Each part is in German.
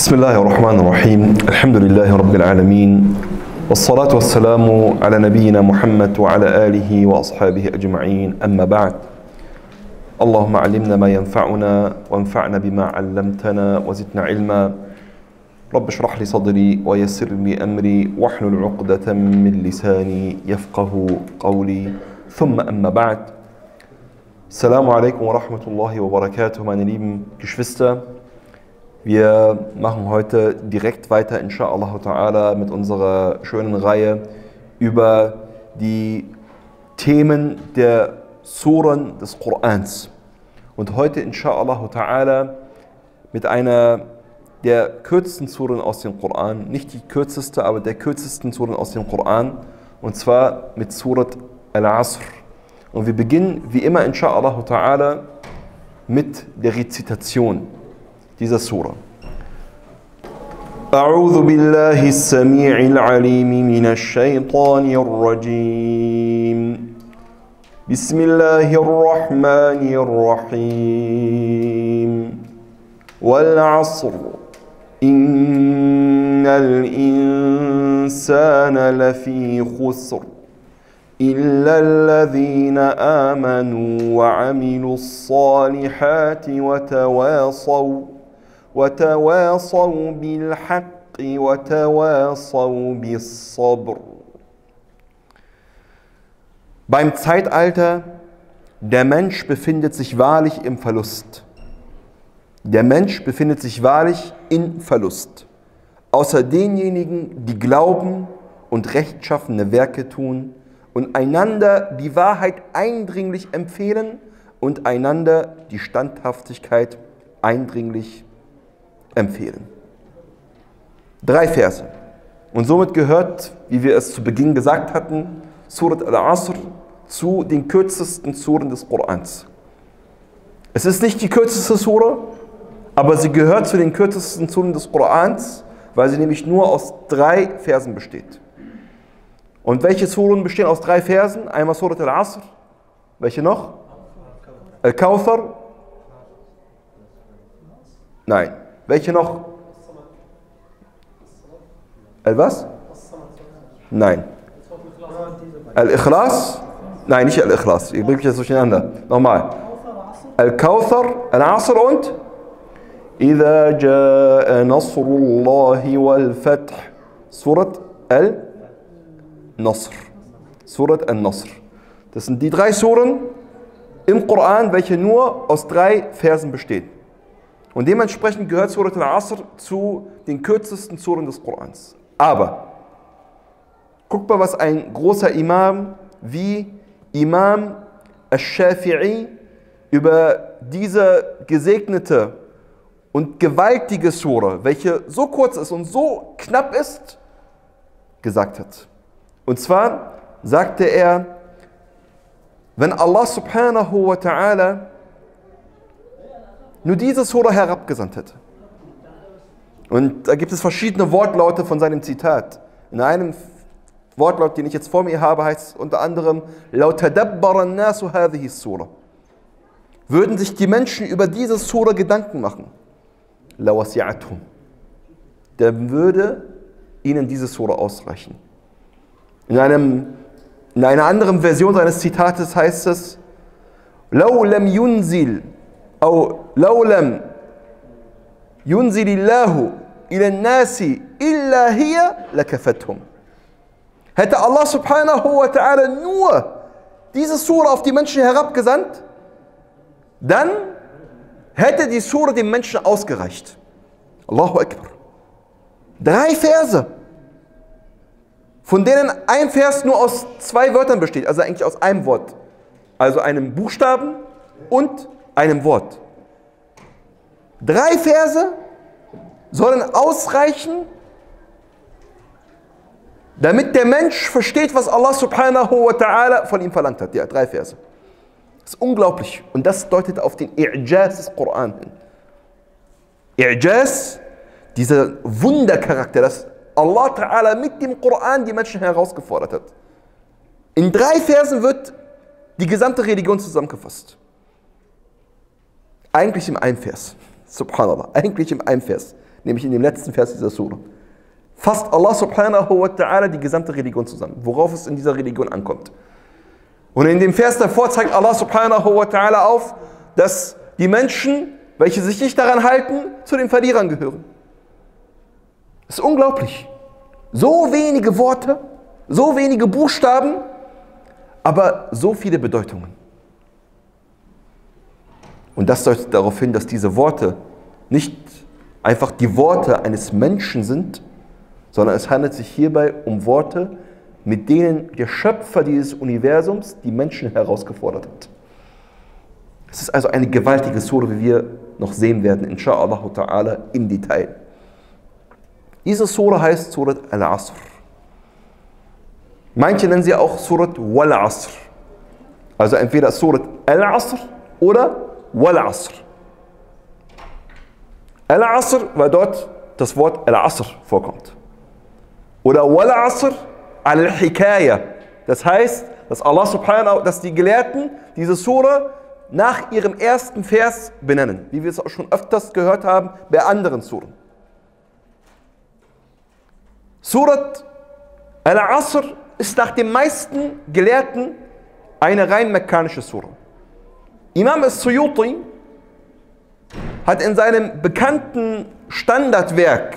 بسم الله الرحمن الرحيم الحمد لله رب العالمين والصلاة والسلام على نبينا محمد وعلى آله وأصحابه أجمعين أما بعد اللهم علمنا ما ينفعنا وانفعنا بما علمتنا وزدنا علما رب اشرح لي صدري ويسر لي أمري واحلل عقدة من لساني يفقه قولي ثم أما بعد alaikum wa rahmatullahi wa barakatuh, meine lieben Geschwister. Wir machen heute direkt weiter, inshallah ta'ala, mit unserer schönen Reihe über die Themen der Suren des Korans. Und heute, inshallah ta'ala, mit einer der kürzesten Suren aus dem Koran, nicht die kürzeste, aber der kürzesten Suren aus dem Koran, und zwar mit Surat Al-Asr. Und wir beginnen wie immer, inshallah ta'ala, mit der Rezitation dieser Surah. أعوذ بالله السميع العليم من الشيطان الرجيم بسم الله الرحمن الرحيم والعصر إن الإنسان لفي خسر إلا الذين آمنوا وعملوا الصالحات وتواصوا وتواصوا بالحق وتواصوا بالصبر Beim Zeitalter, der Mensch befindet sich wahrlich im Verlust. Der Mensch befindet sich wahrlich in Verlust. Außer denjenigen, die glauben und rechtschaffene Werke tun, und einander die Wahrheit eindringlich empfehlen und einander die Standhaftigkeit eindringlich empfehlen. Drei Verse. Und somit gehört, wie wir es zu Beginn gesagt hatten, Surat al-Asr zu den kürzesten Suren des Korans. Es ist nicht die kürzeste Sure, aber sie gehört zu den kürzesten Suren des Korans, weil sie nämlich nur aus drei Versen besteht. Und welche Suren bestehen aus drei Versen? Einmal Surat al-Asr. Welche noch? Al-Kawthar. Nein. Welche noch? Al-was? Nein. Al-Ikhlas? Nein, nicht Al-Ikhlas. Ich bringe mich jetzt durcheinander. Nochmal. Al-Kawthar, Al-Asr und? إذا جاء نصر الله والفتح سورة ال Nasr. Surat al-Nasr. Das sind die drei Suren im Koran, welche nur aus drei Versen bestehen. Und dementsprechend gehört Surat al-Asr zu den kürzesten Suren des Korans. Aber, guck mal, was ein großer Imam wie Imam al-Shafi'i über diese gesegnete und gewaltige Sure, welche so kurz ist und so knapp ist, gesagt hat. Und zwar sagte er, wenn Allah subhanahu wa ta'ala nur diese Sura herabgesandt hätte. Und da gibt es verschiedene Wortlaute von seinem Zitat. In einem Wortlaut, den ich jetzt vor mir habe, heißt es unter anderem, nasu hadhihi sura. Würden sich die Menschen über diese Sura Gedanken machen, lawasi'athum, dann würde ihnen diese Sura ausreichen. In, einem, in einer anderen Version seines Zitates heißt es, law lam yunzil أو لو لم ينزل الله إلى الناس إلا هي لكفتهم. Hätte Allah subhanahu wa ta'ala nur diese Sura auf die Menschen herabgesandt, dann hätte die Sura den Menschen ausgereicht. Allahu Akbar. Drei Verse von denen ein Vers nur aus zwei Wörtern besteht, also eigentlich aus einem Wort. Also einem Buchstaben und einem Wort. Drei Verse sollen ausreichen, damit der Mensch versteht, was Allah subhanahu wa ta'ala von ihm verlangt hat. Ja, drei Verse. Das ist unglaublich. Und das deutet auf den I'jaz des Koran hin. I'jaz, dieser Wundercharakter, das Allah Ta'ala mit dem Koran die Menschen herausgefordert hat. In drei Versen wird die gesamte Religion zusammengefasst. Eigentlich im einen Vers. Subhanallah. Eigentlich im einen Vers. nämlich in dem letzten Vers dieser Surah, fasst Allah subhanahu wa ta'ala die gesamte Religion zusammen, worauf es in dieser Religion ankommt. Und in dem Vers davor zeigt Allah subhanahu wa ta'ala auf, dass die Menschen, welche sich nicht daran halten, zu den Verlierern gehören. Das ist unglaublich. So wenige Worte, so wenige Buchstaben, aber so viele Bedeutungen. Und das deutet darauf hin, dass diese Worte nicht einfach die Worte eines Menschen sind, sondern es handelt sich hierbei um Worte, mit denen der Schöpfer dieses Universums die Menschen herausgefordert hat. Es ist also eine gewaltige Sura, wie wir noch sehen werden, inshallah ta'ala, im Detail. Diese Sura heißt Surat Al-Asr. Manche nennen sie auch Surat Wal-Asr. Also entweder Surat Al-Asr oder Wal-Asr. Al-Asr, weil dort das Wort Al-Asr vorkommt. Oder Wal-Asr al-Hikaya. Das heißt, dass Allah subhanahu, dass die Gelehrten diese Sura nach ihrem ersten Vers benennen, wie wir es auch schon öfters gehört haben bei anderen Suren. Surat Al-Asr ist nach den meisten Gelehrten eine rein mekkanische Sura. Imam al-Suyuti hat in seinem bekannten Standardwerk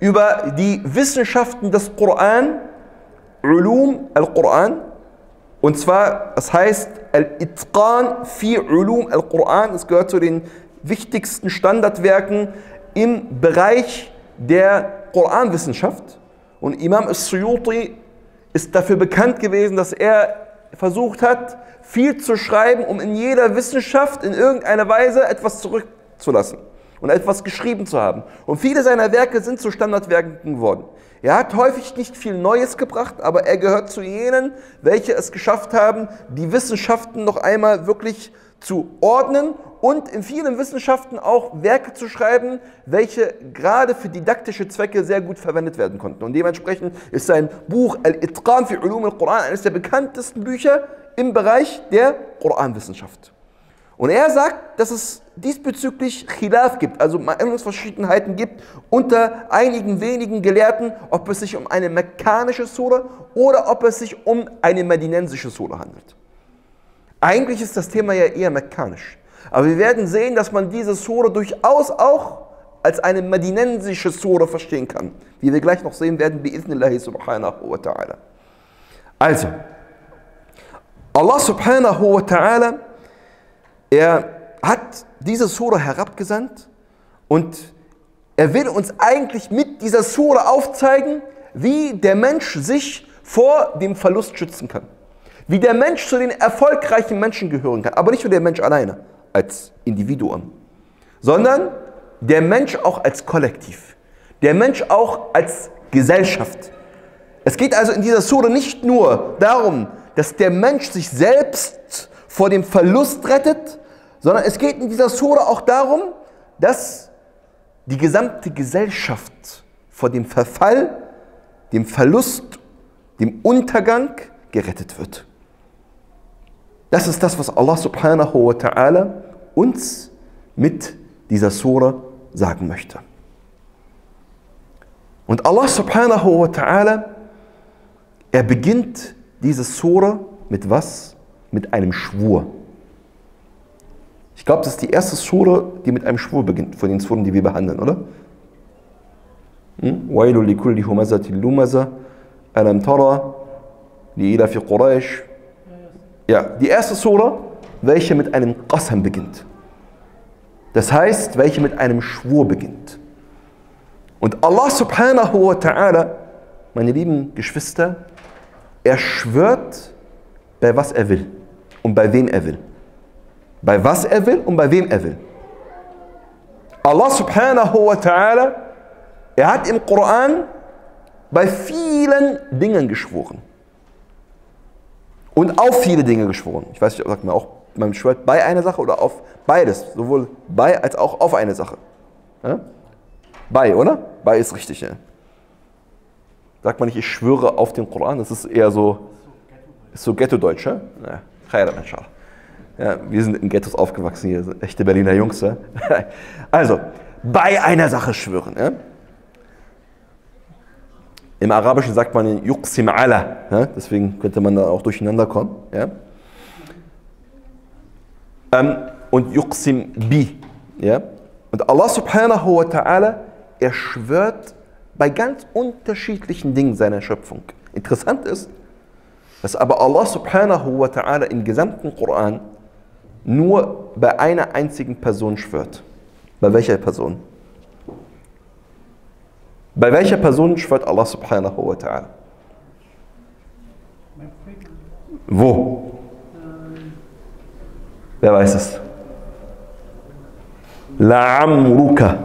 über die Wissenschaften des Koran, Ulum al-Quran, und zwar, es heißt Al-Itqan fi Ulum al-Quran, es gehört zu den wichtigsten Standardwerken im Bereich der Koranwissenschaft. Und Imam al-Suyuti ist dafür bekannt gewesen, dass er versucht hat, viel zu schreiben, um in jeder Wissenschaft in irgendeiner Weise etwas zurückzulassen und etwas geschrieben zu haben. Und viele seiner Werke sind zu Standardwerken geworden. Er hat häufig nicht viel Neues gebracht, aber er gehört zu jenen, welche es geschafft haben, die Wissenschaften noch einmal wirklich zu ordnen und in vielen Wissenschaften auch Werke zu schreiben, welche gerade für didaktische Zwecke sehr gut verwendet werden konnten. Und dementsprechend ist sein Buch Al-Itqan fi Ulum al-Quran eines der bekanntesten Bücher im Bereich der Koranwissenschaft. Und er sagt, dass es diesbezüglich Khilaf gibt, also Meinungsverschiedenheiten gibt unter einigen wenigen Gelehrten, ob es sich um eine mekkanische Sura oder ob es sich um eine medinensische Sura handelt. Eigentlich ist das Thema ja eher mekkanisch. Aber wir werden sehen, dass man diese Sura durchaus auch als eine medinensische Sura verstehen kann. Wie wir gleich noch sehen werden, bi'ithnillahi subhanahu wa ta'ala. Also, Allah subhanahu wa ta'ala, er hat diese Sura herabgesandt und er will uns eigentlich mit dieser Sura aufzeigen, wie der Mensch sich vor dem Verlust schützen kann wie der Mensch zu den erfolgreichen Menschen gehören kann. Aber nicht nur der Mensch alleine als Individuum, sondern der Mensch auch als Kollektiv. Der Mensch auch als Gesellschaft. Es geht also in dieser Sura nicht nur darum, dass der Mensch sich selbst vor dem Verlust rettet, sondern es geht in dieser Sura auch darum, dass die gesamte Gesellschaft vor dem Verfall, dem Verlust, dem Untergang gerettet wird. Das ist das, was Allah subhanahu wa ta'ala uns mit dieser Sura sagen möchte. Und Allah subhanahu wa ta'ala, er beginnt diese Sura mit was? Mit einem Schwur. Ich glaube, das ist die erste Sura, die mit einem Schwur beginnt, von den Suren, die wir behandeln, oder? وَيْلُ لِكُلِّ هُمَزَةٍ لُمَزَةٍ أَلَمْ تَرَى لِإِلَفِ قُرَيْشٍ ja, die erste Sura, welche mit einem Qasam beginnt. Das heißt, welche mit einem Schwur beginnt. Und Allah subhanahu wa ta'ala, meine lieben Geschwister, er schwört, bei was er will und bei wem er will. Bei was er will und bei wem er will. Allah subhanahu wa ta'ala, er hat im Koran bei vielen Dingen geschworen. Und auf viele Dinge geschworen. Ich weiß nicht, sagt man auch, man schwört bei einer Sache oder auf beides. Sowohl bei als auch auf eine Sache. Ja? Bei, oder? Bei ist richtig. Ja? Sagt man nicht, ich schwöre auf den Koran. Das ist eher so, ist so Ghetto-Deutsch. Ja? Ja, wir sind in Ghettos aufgewachsen hier, echte Berliner Jungs. Ja? Also, bei einer Sache schwören. Ja? Im Arabischen sagt man yuqsim ala, ja? deswegen könnte man da auch durcheinander kommen. Ja? Ähm, und yuqsim bi. Ja? Und Allah subhanahu wa ta'ala, er schwört bei ganz unterschiedlichen Dingen seiner Schöpfung. Interessant ist, dass aber Allah subhanahu wa ta'ala im gesamten Koran nur bei einer einzigen Person schwört. Bei welcher Person? Bei welcher Person schwört Allah subhanahu wa ta'ala? Wo? Wer weiß es? لعمرك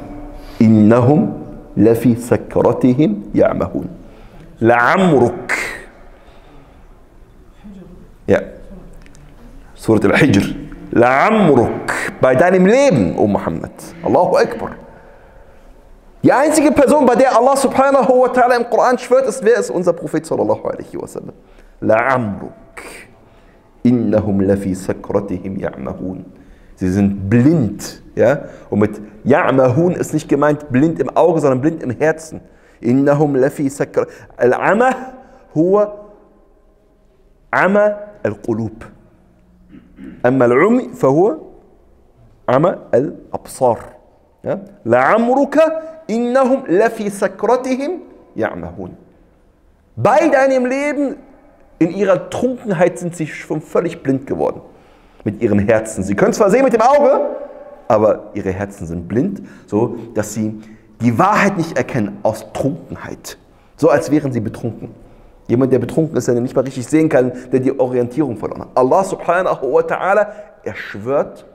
إنهم لفي سكرتهم يعمهون لعمرك Ja. Surat al-Hijr. La'amruk. Bei deinem Leben, O Muhammad. Allahu Akbar. Die einzige Person, bei der Allah subhanahu wa ta'ala im Koran schwört, ist, wer ist unser Prophet sallallahu alaihi wasallam. La'amruk. Innahum lafi sakratihim ya'mahun. Sie sind blind. Ja? Und mit ya'mahun ist nicht gemeint blind im Auge, sondern blind im Herzen. Innahum lafi sakrat. Al-Ama huwa Ama القلوب أما العمي فهو عمى الأبصار لعمرك innahum lafi sakratihim ya'mahun. Bei deinem Leben, in ihrer Trunkenheit sind sie schon völlig blind geworden. Mit ihren Herzen. Sie können zwar sehen mit dem Auge, aber ihre Herzen sind blind, so dass sie die Wahrheit nicht erkennen aus Trunkenheit. So als wären sie betrunken. Jemand, der betrunken ist, der nicht mal richtig sehen kann, der die Orientierung verloren hat. Allah subhanahu wa ta'ala, er schwört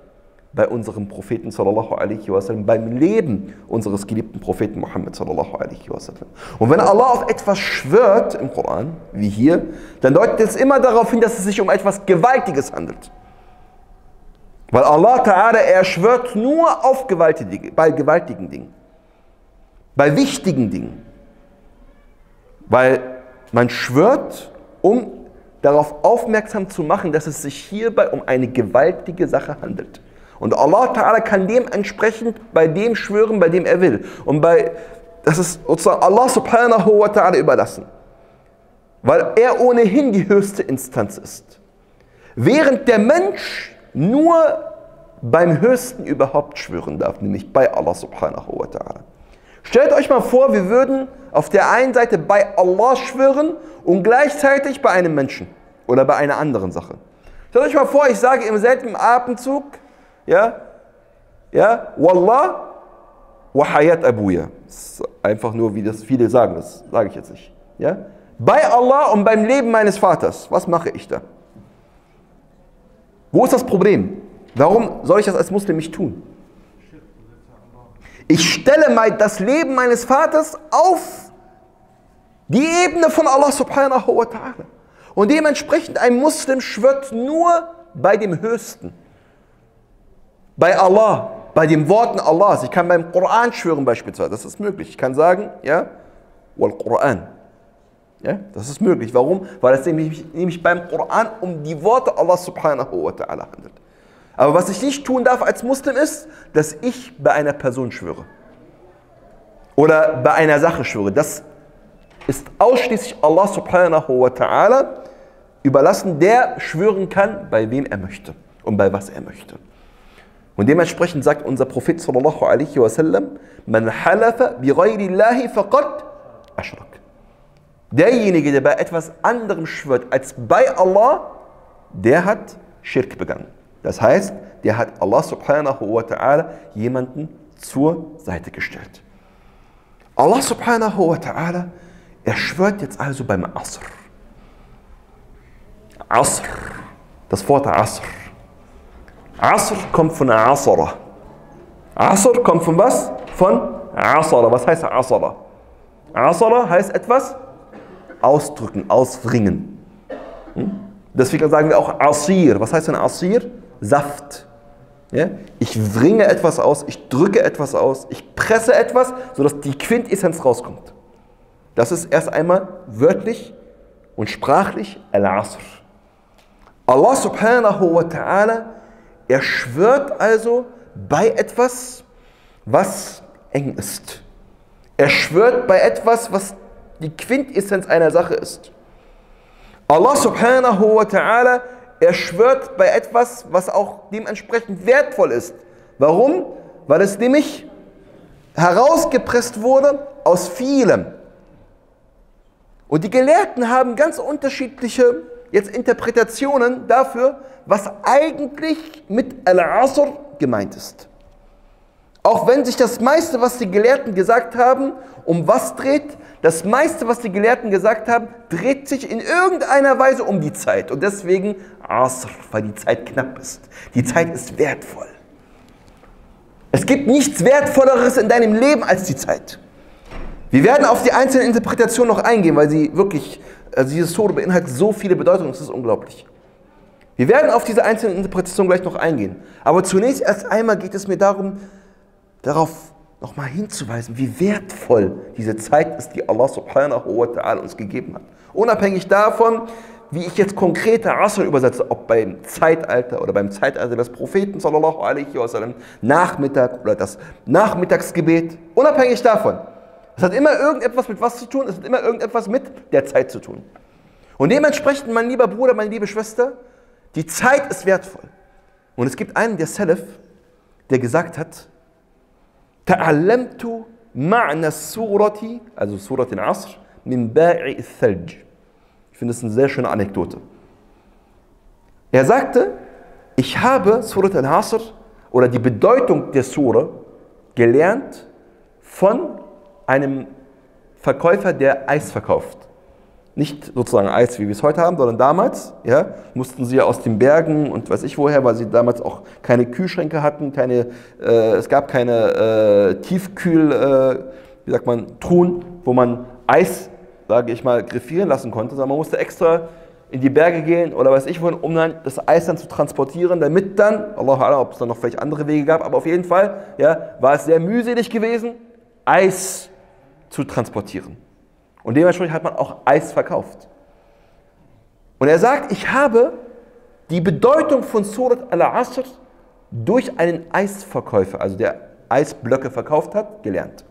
bei unserem Propheten sallallahu alaihi wasallam, beim Leben unseres geliebten Propheten Muhammad sallallahu alaihi wasallam. Und wenn Allah auf etwas schwört im Koran, wie hier, dann deutet es immer darauf hin, dass es sich um etwas Gewaltiges handelt. Weil Allah ta'ala, er schwört nur auf gewaltige, bei gewaltigen Dingen. Bei wichtigen Dingen. Weil man schwört, um darauf aufmerksam zu machen, dass es sich hierbei um eine gewaltige Sache handelt. Und Allah Ta'ala kann dementsprechend bei dem schwören, bei dem er will. Und bei, das ist sozusagen Allah Subhanahu wa Ta'ala überlassen. Weil er ohnehin die höchste Instanz ist. Während der Mensch nur beim Höchsten überhaupt schwören darf, nämlich bei Allah Subhanahu wa Ta'ala. Stellt euch mal vor, wir würden auf der einen Seite bei Allah schwören und gleichzeitig bei einem Menschen oder bei einer anderen Sache. Stellt euch mal vor, ich sage im selben Atemzug, ja, ja, Wallah wa hayat abuya. Das ist einfach nur, wie das viele sagen, das sage ich jetzt nicht. Ja? Bei Allah und beim Leben meines Vaters, was mache ich da? Wo ist das Problem? Warum soll ich das als Muslim nicht tun? Ich stelle mal das Leben meines Vaters auf die Ebene von Allah subhanahu wa ta'ala. Und dementsprechend ein Muslim schwört nur bei dem Höchsten. Bei Allah, bei den Worten Allahs. Ich kann beim Koran schwören beispielsweise, das ist möglich. Ich kann sagen, ja, wal Koran. Ja, das ist möglich. Warum? Weil es nämlich, nämlich beim Koran um die Worte Allah subhanahu wa ta'ala handelt. Aber was ich nicht tun darf als Muslim ist, dass ich bei einer Person schwöre. Oder bei einer Sache schwöre. Das ist ausschließlich Allah subhanahu wa ta'ala überlassen, der schwören kann, bei wem er möchte und bei was er möchte. Und dementsprechend sagt unser Prophet sallallahu alaihi wasallam, man halafa bi ghayrillahi faqad ashrak. Derjenige, der bei etwas anderem schwört als bei Allah, der hat Schirk begangen. Das heißt, der hat Allah subhanahu wa ta'ala jemanden zur Seite gestellt. Allah subhanahu wa ta'ala, er schwört jetzt also beim Asr. Asr, das Wort Asr. Asr kommt von Asara. Asr kommt von was? Von Asara. Was heißt Asara? Asara heißt etwas ausdrücken, auswringen. Hm? Deswegen sagen wir auch Asir. Was heißt denn Asir? Saft. Ja? Ich wringe etwas aus, ich drücke etwas aus, ich presse etwas, sodass die Quintessenz rauskommt. Das ist erst einmal wörtlich und sprachlich Al-Asr. Allah subhanahu wa ta'ala, er schwört also bei etwas, was eng ist. Er schwört bei etwas, was die Quintessenz einer Sache ist. Allah subhanahu wa ta'ala, er schwört bei etwas, was auch dementsprechend wertvoll ist. Warum? Weil es nämlich herausgepresst wurde aus vielem. Und die Gelehrten haben ganz unterschiedliche jetzt Interpretationen dafür, was eigentlich mit Al-Asr gemeint ist. Auch wenn sich das meiste, was die Gelehrten gesagt haben, um was dreht, das meiste, was die Gelehrten gesagt haben, dreht sich in irgendeiner Weise um die Zeit. Und deswegen Asr, weil die Zeit knapp ist. Die Zeit ist wertvoll. Es gibt nichts Wertvolleres in deinem Leben als die Zeit. Wir werden auf die einzelnen Interpretationen noch eingehen, weil sie wirklich, also dieses Tode beinhaltet so viele Bedeutungen, das ist unglaublich. Wir werden auf diese einzelnen Interpretationen gleich noch eingehen. Aber zunächst erst einmal geht es mir darum, darauf nochmal hinzuweisen, wie wertvoll diese Zeit ist, die Allah subhanahu wa ta'ala uns gegeben hat. Unabhängig davon, wie ich jetzt konkrete Asr übersetze, ob beim Zeitalter oder beim Zeitalter des Propheten sallallahu alaihi wasallam, Nachmittag oder das Nachmittagsgebet, unabhängig davon. Es hat immer irgendetwas mit was zu tun, es hat immer irgendetwas mit der Zeit zu tun. Und dementsprechend, mein lieber Bruder, meine liebe Schwester, die Zeit ist wertvoll. Und es gibt einen, der Salaf, der gesagt hat, Ta'allamtu ma'na surati, also Surat al-Asr, min ba'i thalj. Ich finde das eine sehr schöne Anekdote. Er sagte, ich habe Surat al-Asr oder die Bedeutung der Sura gelernt von einem Verkäufer, der Eis verkauft. Nicht sozusagen Eis, wie wir es heute haben, sondern damals ja, mussten sie aus den Bergen und weiß ich woher, weil sie damals auch keine Kühlschränke hatten, keine, äh, es gab keine äh, Tiefkühl, äh, wie sagt man, Truhen, wo man Eis, sage ich mal, griffieren lassen konnte, sondern man musste extra in die Berge gehen oder weiß ich wohin, um dann das Eis dann zu transportieren, damit dann, Allah ob es dann noch vielleicht andere Wege gab, aber auf jeden Fall ja, war es sehr mühselig gewesen, Eis zu transportieren. Und dementsprechend hat man auch Eis verkauft. Und er sagt, ich habe die Bedeutung von Surat al-Asr durch einen Eisverkäufer, also der Eisblöcke verkauft hat, gelernt.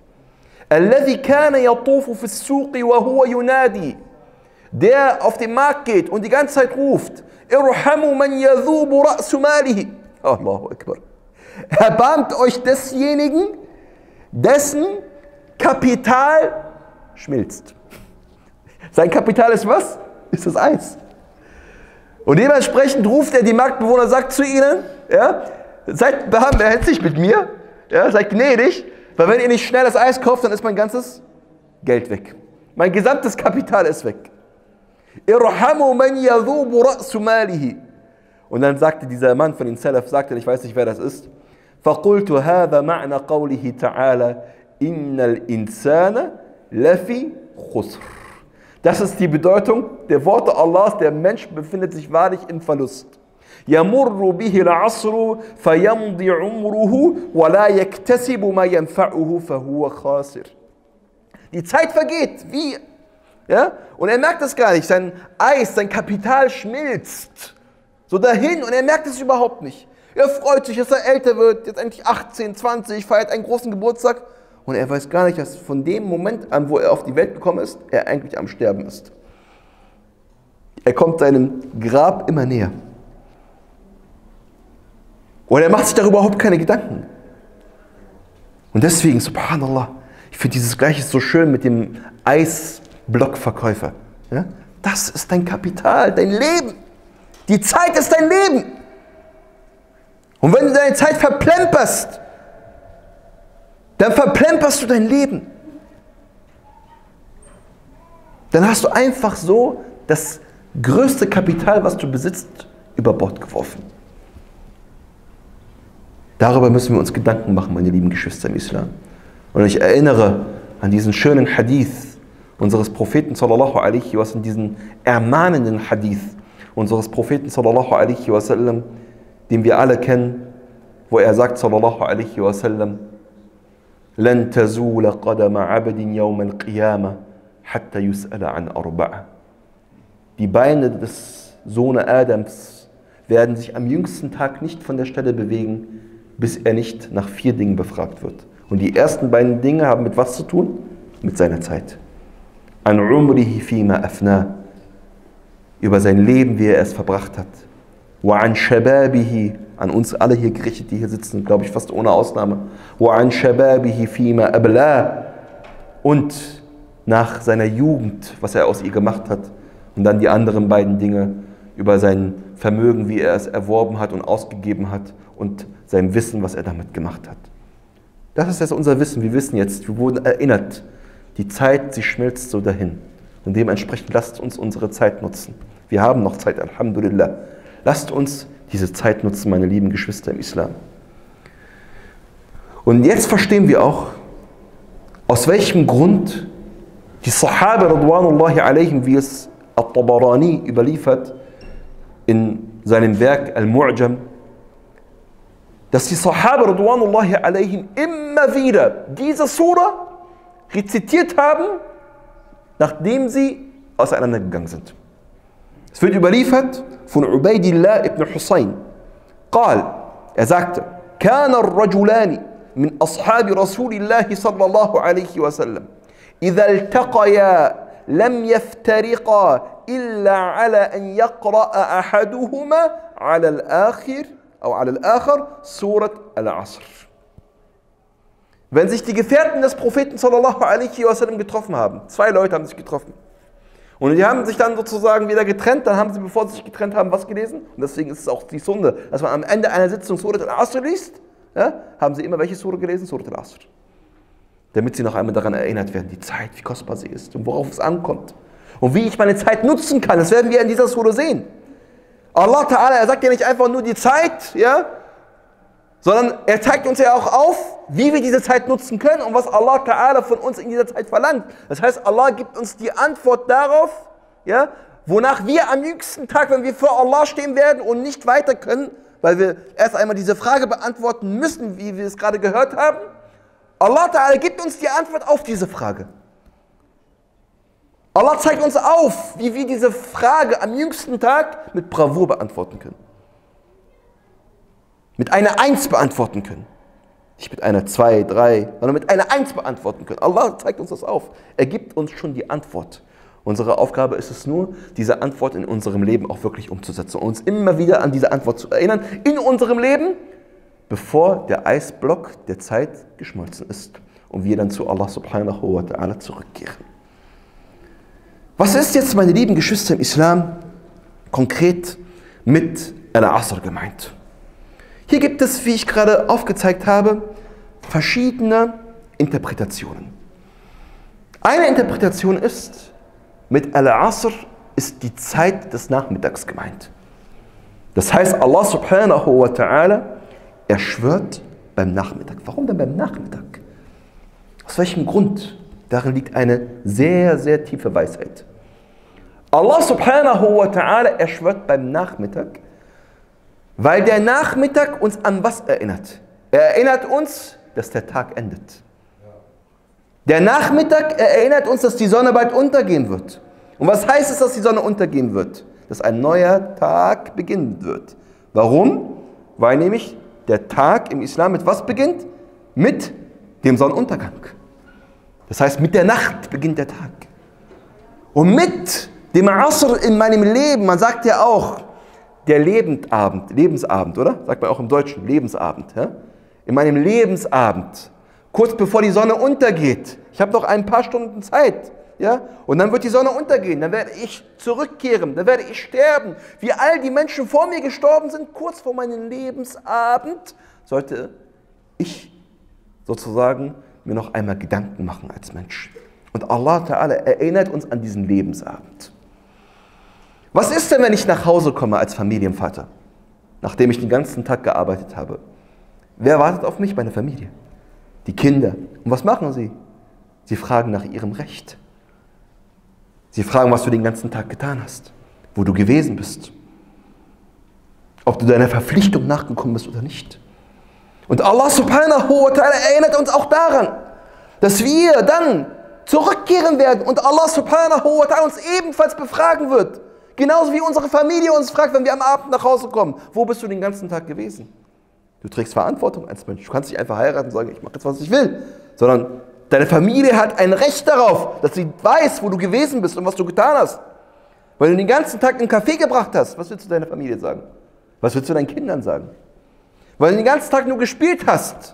Der auf den Markt geht und die ganze Zeit ruft. Erbarmt euch desjenigen, dessen Kapital schmilzt. Sein Kapital ist was? Ist das Eis. Und dementsprechend ruft er die Marktbewohner, sagt zu ihnen, ja, seid barmherzig mit mir, ja, seid gnädig, weil wenn ihr nicht schnell das Eis kauft, dann ist mein ganzes Geld weg. Mein gesamtes Kapital ist weg. Irhamu man yadhubu ra'su malihi. Und dann sagte dieser Mann von den Salaf, sagte, ich weiß nicht, wer das ist, فقلت هذا معنى قوله تعالى إن الإنسان لفي خسر das ist die Bedeutung der Worte Allahs, der Mensch befindet sich wahrlich im Verlust. يمر به العصر فيمضي عمره ولا يكتسب ما ينفعه فهو خاسر. Die Zeit vergeht, wie? Ja? Und er merkt es gar nicht. Sein Eis, sein Kapital schmilzt so dahin und er merkt es überhaupt nicht. Er freut sich, dass er älter wird, jetzt endlich 18, 20, feiert einen großen Geburtstag und er weiß gar nicht, dass von dem Moment an, wo er auf die Welt gekommen ist, er eigentlich am Sterben ist. Er kommt seinem Grab immer näher. Und er macht sich darüber überhaupt keine Gedanken. Und deswegen, subhanallah, ich finde dieses Gleiche so schön mit dem Eisblockverkäufer. Ja? Das ist dein Kapital, dein Leben. Die Zeit ist dein Leben. Und wenn du deine Zeit verplemperst, dann verplemperst du dein Leben. Dann hast du einfach so das größte Kapital, was du besitzt, über Bord geworfen. Darüber müssen wir uns Gedanken machen, meine lieben Geschwister im Islam. Und ich erinnere an diesen schönen Hadith unseres Propheten sallallahu alaihi wasallam, diesen ermahnenden Hadith unseres Propheten sallallahu alaihi wasallam, den wir alle kennen, wo er sagt sallallahu alaihi wasallam, لن تزول قدم عبد يوم القيامة حتى يسأل عن أربعة. Die Beine des Sohnes Adams werden sich am jüngsten Tag nicht von der Stelle bewegen, bis er nicht nach vier Dingen befragt wird. Und die ersten beiden Dinge haben mit was zu tun? Mit seiner Zeit. An umrihi fima afna. Über sein Leben, wie er es verbracht hat. An shababihi. An uns alle hier gerichtet, die hier sitzen, glaube ich fast ohne Ausnahme. Und nach seiner Jugend, was er aus ihr gemacht hat. Und dann die anderen beiden Dinge über sein Vermögen, wie er es erworben hat und ausgegeben hat und sein Wissen, was er damit gemacht hat. Das ist jetzt unser Wissen. Wir wissen jetzt, wir wurden erinnert. Die Zeit, sie schmilzt so dahin. Und dementsprechend lasst uns unsere Zeit nutzen. Wir haben noch Zeit, Alhamdulillah. Lasst uns diese Zeit nutzen, meine lieben Geschwister im Islam. Und jetzt verstehen wir auch, aus welchem Grund die Sahaba radwanullahi alaihim, wie es At-Tabarani überliefert in seinem Werk Al-Mu'jam, dass die Sahaba radwanullahi alaihim immer wieder diese Sura rezitiert haben, nachdem sie auseinandergegangen sind. Es wird überliefert von Ubaidillah ibn Husayn. قال, er sagte, كان الرجلان من أصحاب رسول الله صلى الله عليه وسلم إذا التقيا لم يفترقا إلا على أن يقرأ أحدهما على الآخر أو على الآخر سورة العصر. Wenn sich die Gefährten des Propheten sallallahu alaihi wasallam getroffen haben, zwei Leute haben sich getroffen, und die haben sich dann sozusagen wieder getrennt, dann haben sie, bevor sie sich getrennt haben, was gelesen? Und deswegen ist es auch die Sunde, dass man am Ende einer Sitzung Surat al-Asr liest, ja, haben sie immer welche Sura gelesen? Surat al-Asr. Damit sie noch einmal daran erinnert werden, die Zeit, wie kostbar sie ist und worauf es ankommt. Und wie ich meine Zeit nutzen kann, das werden wir in dieser Sura sehen. Allah Ta'ala, er sagt ja nicht einfach nur die Zeit, ja, sondern er zeigt uns ja auch auf, wie wir diese Zeit nutzen können und was Allah Ta'ala von uns in dieser Zeit verlangt. Das heißt, Allah gibt uns die Antwort darauf, ja, wonach wir am jüngsten Tag, wenn wir vor Allah stehen werden und nicht weiter können, weil wir erst einmal diese Frage beantworten müssen, wie wir es gerade gehört haben, Allah Ta'ala gibt uns die Antwort auf diese Frage. Allah zeigt uns auf, wie wir diese Frage am jüngsten Tag mit Bravour beantworten können mit einer Eins beantworten können. Nicht mit einer Zwei, Drei, sondern mit einer Eins beantworten können. Allah zeigt uns das auf. Er gibt uns schon die Antwort. Unsere Aufgabe ist es nur, diese Antwort in unserem Leben auch wirklich umzusetzen und uns immer wieder an diese Antwort zu erinnern in unserem Leben, bevor der Eisblock der Zeit geschmolzen ist und wir dann zu Allah subhanahu wa ta'ala zurückkehren. Was ist jetzt, meine lieben Geschwister im Islam, konkret mit Al-Asr gemeint? Hier gibt es, wie ich gerade aufgezeigt habe, verschiedene Interpretationen. Eine Interpretation ist, mit Al-Asr ist die Zeit des Nachmittags gemeint. Das heißt, Allah subhanahu wa ta'ala, er schwört beim Nachmittag. Warum denn beim Nachmittag? Aus welchem Grund? Darin liegt eine sehr, sehr tiefe Weisheit. Allah subhanahu wa ta'ala, er schwört beim Nachmittag, weil der Nachmittag uns an was erinnert? Er erinnert uns, dass der Tag endet. Der Nachmittag erinnert uns, dass die Sonne bald untergehen wird. Und was heißt es, dass die Sonne untergehen wird? Dass ein neuer Tag beginnen wird. Warum? Weil nämlich der Tag im Islam mit was beginnt? Mit dem Sonnenuntergang. Das heißt, mit der Nacht beginnt der Tag. Und mit dem Asr in meinem Leben, man sagt ja auch, der Lebensabend, Lebensabend, oder? Sagt man auch im Deutschen, Lebensabend. Ja? In meinem Lebensabend, kurz bevor die Sonne untergeht. Ich habe noch ein paar Stunden Zeit. Ja? Und dann wird die Sonne untergehen, dann werde ich zurückkehren, dann werde ich sterben. Wie all die Menschen vor mir gestorben sind, kurz vor meinem Lebensabend, sollte ich sozusagen mir noch einmal Gedanken machen als Mensch. Und Allah Ta'ala erinnert uns an diesen Lebensabend. Was ist denn, wenn ich nach Hause komme als Familienvater, nachdem ich den ganzen Tag gearbeitet habe? Wer wartet auf mich? Meine Familie. Die Kinder. Und was machen sie? Sie fragen nach ihrem Recht. Sie fragen, was du den ganzen Tag getan hast, wo du gewesen bist, ob du deiner Verpflichtung nachgekommen bist oder nicht. Und Allah subhanahu wa ta'ala erinnert uns auch daran, dass wir dann zurückkehren werden und Allah subhanahu wa ta'ala uns ebenfalls befragen wird. Genauso wie unsere Familie uns fragt, wenn wir am Abend nach Hause kommen, wo bist du den ganzen Tag gewesen? Du trägst Verantwortung als Mensch. Du kannst nicht einfach heiraten und sagen, ich mache jetzt, was ich will. Sondern deine Familie hat ein Recht darauf, dass sie weiß, wo du gewesen bist und was du getan hast. Weil du den ganzen Tag einen Kaffee gebracht hast, was willst du deiner Familie sagen? Was willst du deinen Kindern sagen? Weil du den ganzen Tag nur gespielt hast.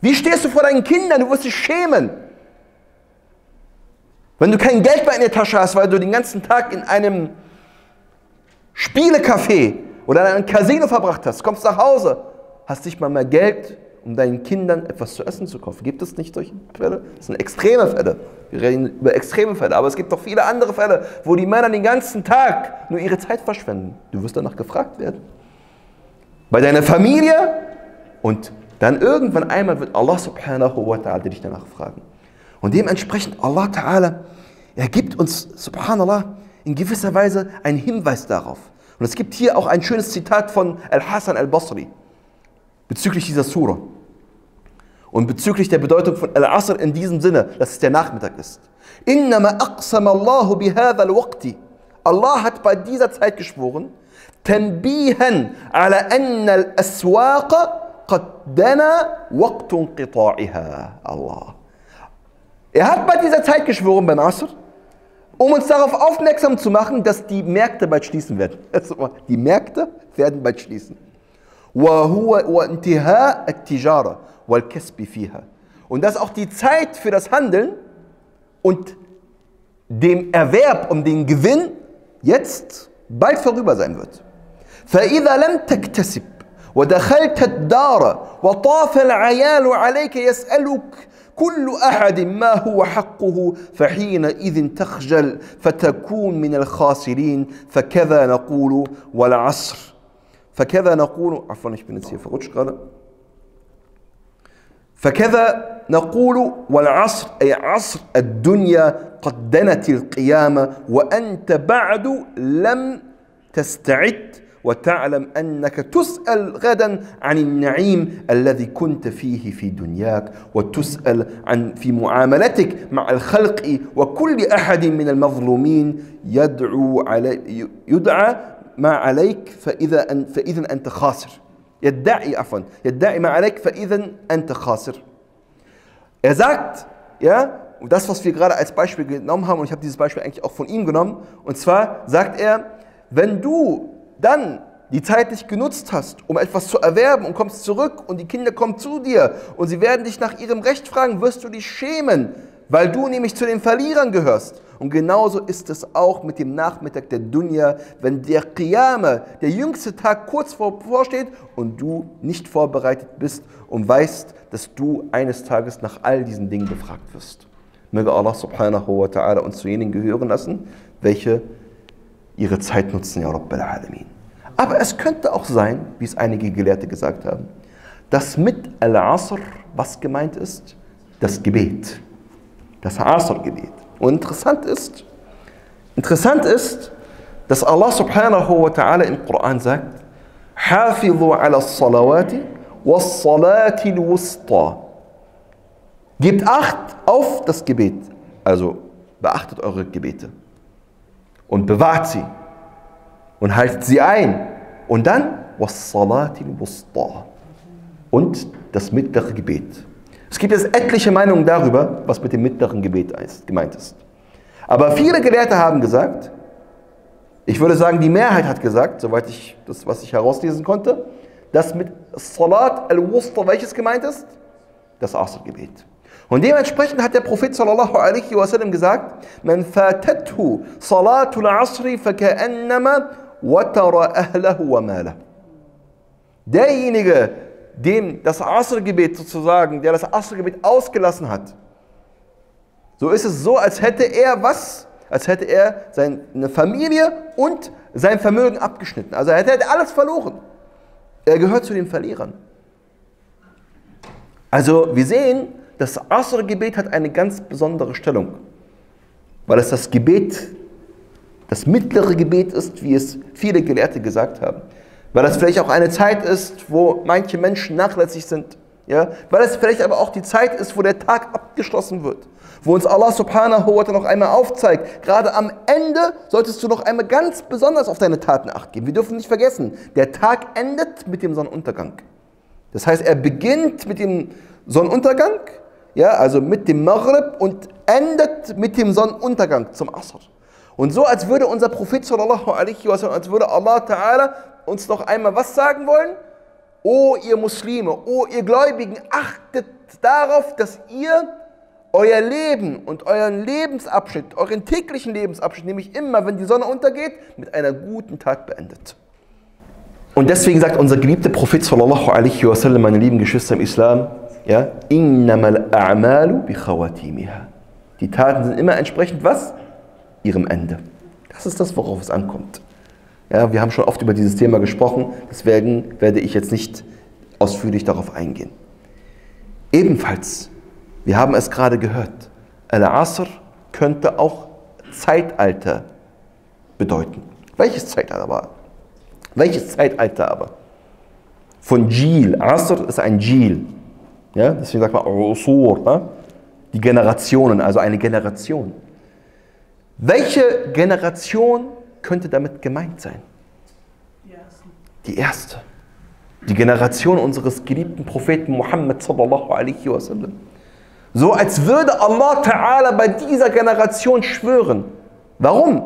Wie stehst du vor deinen Kindern? Du wirst dich schämen. Wenn du kein Geld mehr in der Tasche hast, weil du den ganzen Tag in einem Spielecafé oder in einem Casino verbracht hast, kommst nach Hause, hast nicht mal mehr Geld, um deinen Kindern etwas zu essen zu kaufen. Gibt es nicht solche Fälle? Das sind extreme Fälle. Wir reden über extreme Fälle, aber es gibt doch viele andere Fälle, wo die Männer den ganzen Tag nur ihre Zeit verschwenden. Du wirst danach gefragt werden. Bei deiner Familie und dann irgendwann einmal wird Allah subhanahu wa ta'ala dich danach fragen. Und dementsprechend Allah Ta'ala, er gibt uns, subhanallah, in gewisser Weise einen Hinweis darauf. Und es gibt hier auch ein schönes Zitat von Al-Hasan Al-Basri bezüglich dieser Sura. Und bezüglich der Bedeutung von Al-Asr in diesem Sinne, dass es der Nachmittag ist. Innama aqsama Allahu bihadha al-waqti. Allah hat bei dieser Zeit geschworen, tanbihan ala anna al-aswaqa qad dana waqtun. Allah. Er hat bei dieser Zeit geschworen beim Asr, um uns darauf aufmerksam zu machen, dass die Märkte bald schließen werden. Die Märkte werden bald schließen. وانتهاء التجارة والكسب فيها. Und dass auch die Zeit für das Handeln und dem Erwerb und den Gewinn jetzt bald vorüber sein wird. فإذا لم تكتسب ودخلت الدار وطاف العيال عليك يسألك كل أحد ما هو حقه فحينئذ تخجل فتكون من الخاسرين. فكذا نقول والعصر. فكذا نقول عفوا ich bin jetzt hier verrutscht gerade فكذا نقول والعصر أي عصر الدنيا قد دنت القيامة وأنت بعد لم تستعد وتعلم أنك تسأل غدا عن النعيم الذي كنت فيه في دنياك وتسأل عن في معاملتك مع الخلق وكل أحد من المظلومين. يدعو علي يدعى ما عليك فإذا أن فإذا أنت خاسر. يدعي عفوا يدعي ما عليك فإذا أنت خاسر. Er sagt, ja, und das, was wir gerade als Beispiel genommen haben, und ich habe dieses Beispiel eigentlich auch von ihm genommen, und zwar sagt er, wenn du dann die Zeit nicht genutzt hast, um etwas zu erwerben und kommst zurück und die Kinder kommen zu dir und sie werden dich nach ihrem Recht fragen, wirst du dich schämen, weil du nämlich zu den Verlierern gehörst. Und genauso ist es auch mit dem Nachmittag der Dunya, wenn der Qiyama, der jüngste Tag kurz vorsteht und du nicht vorbereitet bist und weißt, dass du eines Tages nach all diesen Dingen befragt wirst. Möge Allah subhanahu wa ta'ala uns zu jenen gehören lassen, welche ihre Zeit nutzen, ja Rabbil Alamin. Aber es könnte auch sein, wie es einige Gelehrte gesagt haben, dass mit Al-Asr was gemeint ist? Das Gebet. Das Asr-Gebet. Und interessant ist, interessant ist, dass Allah subhanahu wa ta'ala im Koran sagt, حافظوا على الصلوات والصلاة الوسطى. Gebt Acht auf das Gebet. Also beachtet eure Gebete und bewahrt sie und haltet sie ein. Und dann und das mittlere Gebet. Es gibt jetzt etliche Meinungen darüber, was mit dem mittleren Gebet gemeint ist. Aber viele Gelehrte haben gesagt, ich würde sagen, die Mehrheit hat gesagt, soweit ich das, was ich herauslesen konnte, dass mit Salat al-Wusta welches gemeint ist? Das Asr-Gebet. Und dementsprechend hat der Prophet sallallahu alaihi wasallam gesagt, man fatathu salatul asri faka'annama watara ahlahu wa malah. Derjenige, dem das Asr-Gebet sozusagen, der das Asr-Gebet ausgelassen hat, so ist es so, als hätte er was? Als hätte er seine Familie und sein Vermögen abgeschnitten. Also er hätte alles verloren. Er gehört zu den Verlierern. Also wir sehen, das Asr-Gebet hat eine ganz besondere Stellung, weil es das Gebet, das mittlere Gebet ist, wie es viele Gelehrte gesagt haben. Weil das vielleicht auch eine Zeit ist, wo manche Menschen nachlässig sind Ja? Weil es vielleicht aber auch die Zeit ist, wo der Tag abgeschlossen wird. Wo uns Allah subhanahu wa ta'ala noch einmal aufzeigt, gerade am Ende solltest du noch einmal ganz besonders auf deine Taten acht geben. Wir dürfen nicht vergessen, der Tag endet mit dem Sonnenuntergang. Das heißt, er beginnt mit dem Sonnenuntergang, ja, also mit dem Maghrib und endet mit dem Sonnenuntergang zum Asr. Und so, als würde unser Prophet sallallahu alaihi wasallam, als würde Allah Ta'ala uns noch einmal was sagen wollen? O ihr Muslime, o ihr Gläubigen, achtet darauf, dass ihr euer Leben und euren Lebensabschnitt, euren täglichen Lebensabschnitt, nämlich immer, wenn die Sonne untergeht, mit einer guten Tat beendet. Und deswegen sagt unser geliebter Prophet sallallahu alaihi wasallam, meine lieben Geschwister im Islam, ja, innamal a'malu bi khawatimiha. Die Taten sind immer entsprechend was? Ihrem Ende. Das ist das, worauf es ankommt. Ja, wir haben schon oft über dieses Thema gesprochen, deswegen werde ich jetzt nicht ausführlich darauf eingehen. Ebenfalls, wir haben es gerade gehört, Al-Asr könnte auch Zeitalter bedeuten. Welches Zeitalter aber? Welches Zeitalter aber? Von Jil. Asr ist ein Jil. Ja, deswegen sagt man Usur. Ne? Die Generationen, also eine Generation. Welche Generation könnte damit gemeint sein? Die erste. Die erste. Die Generation unseres geliebten Propheten Muhammad sallallahu alaihi wasallam. So als würde Allah Ta'ala bei dieser Generation schwören. Warum?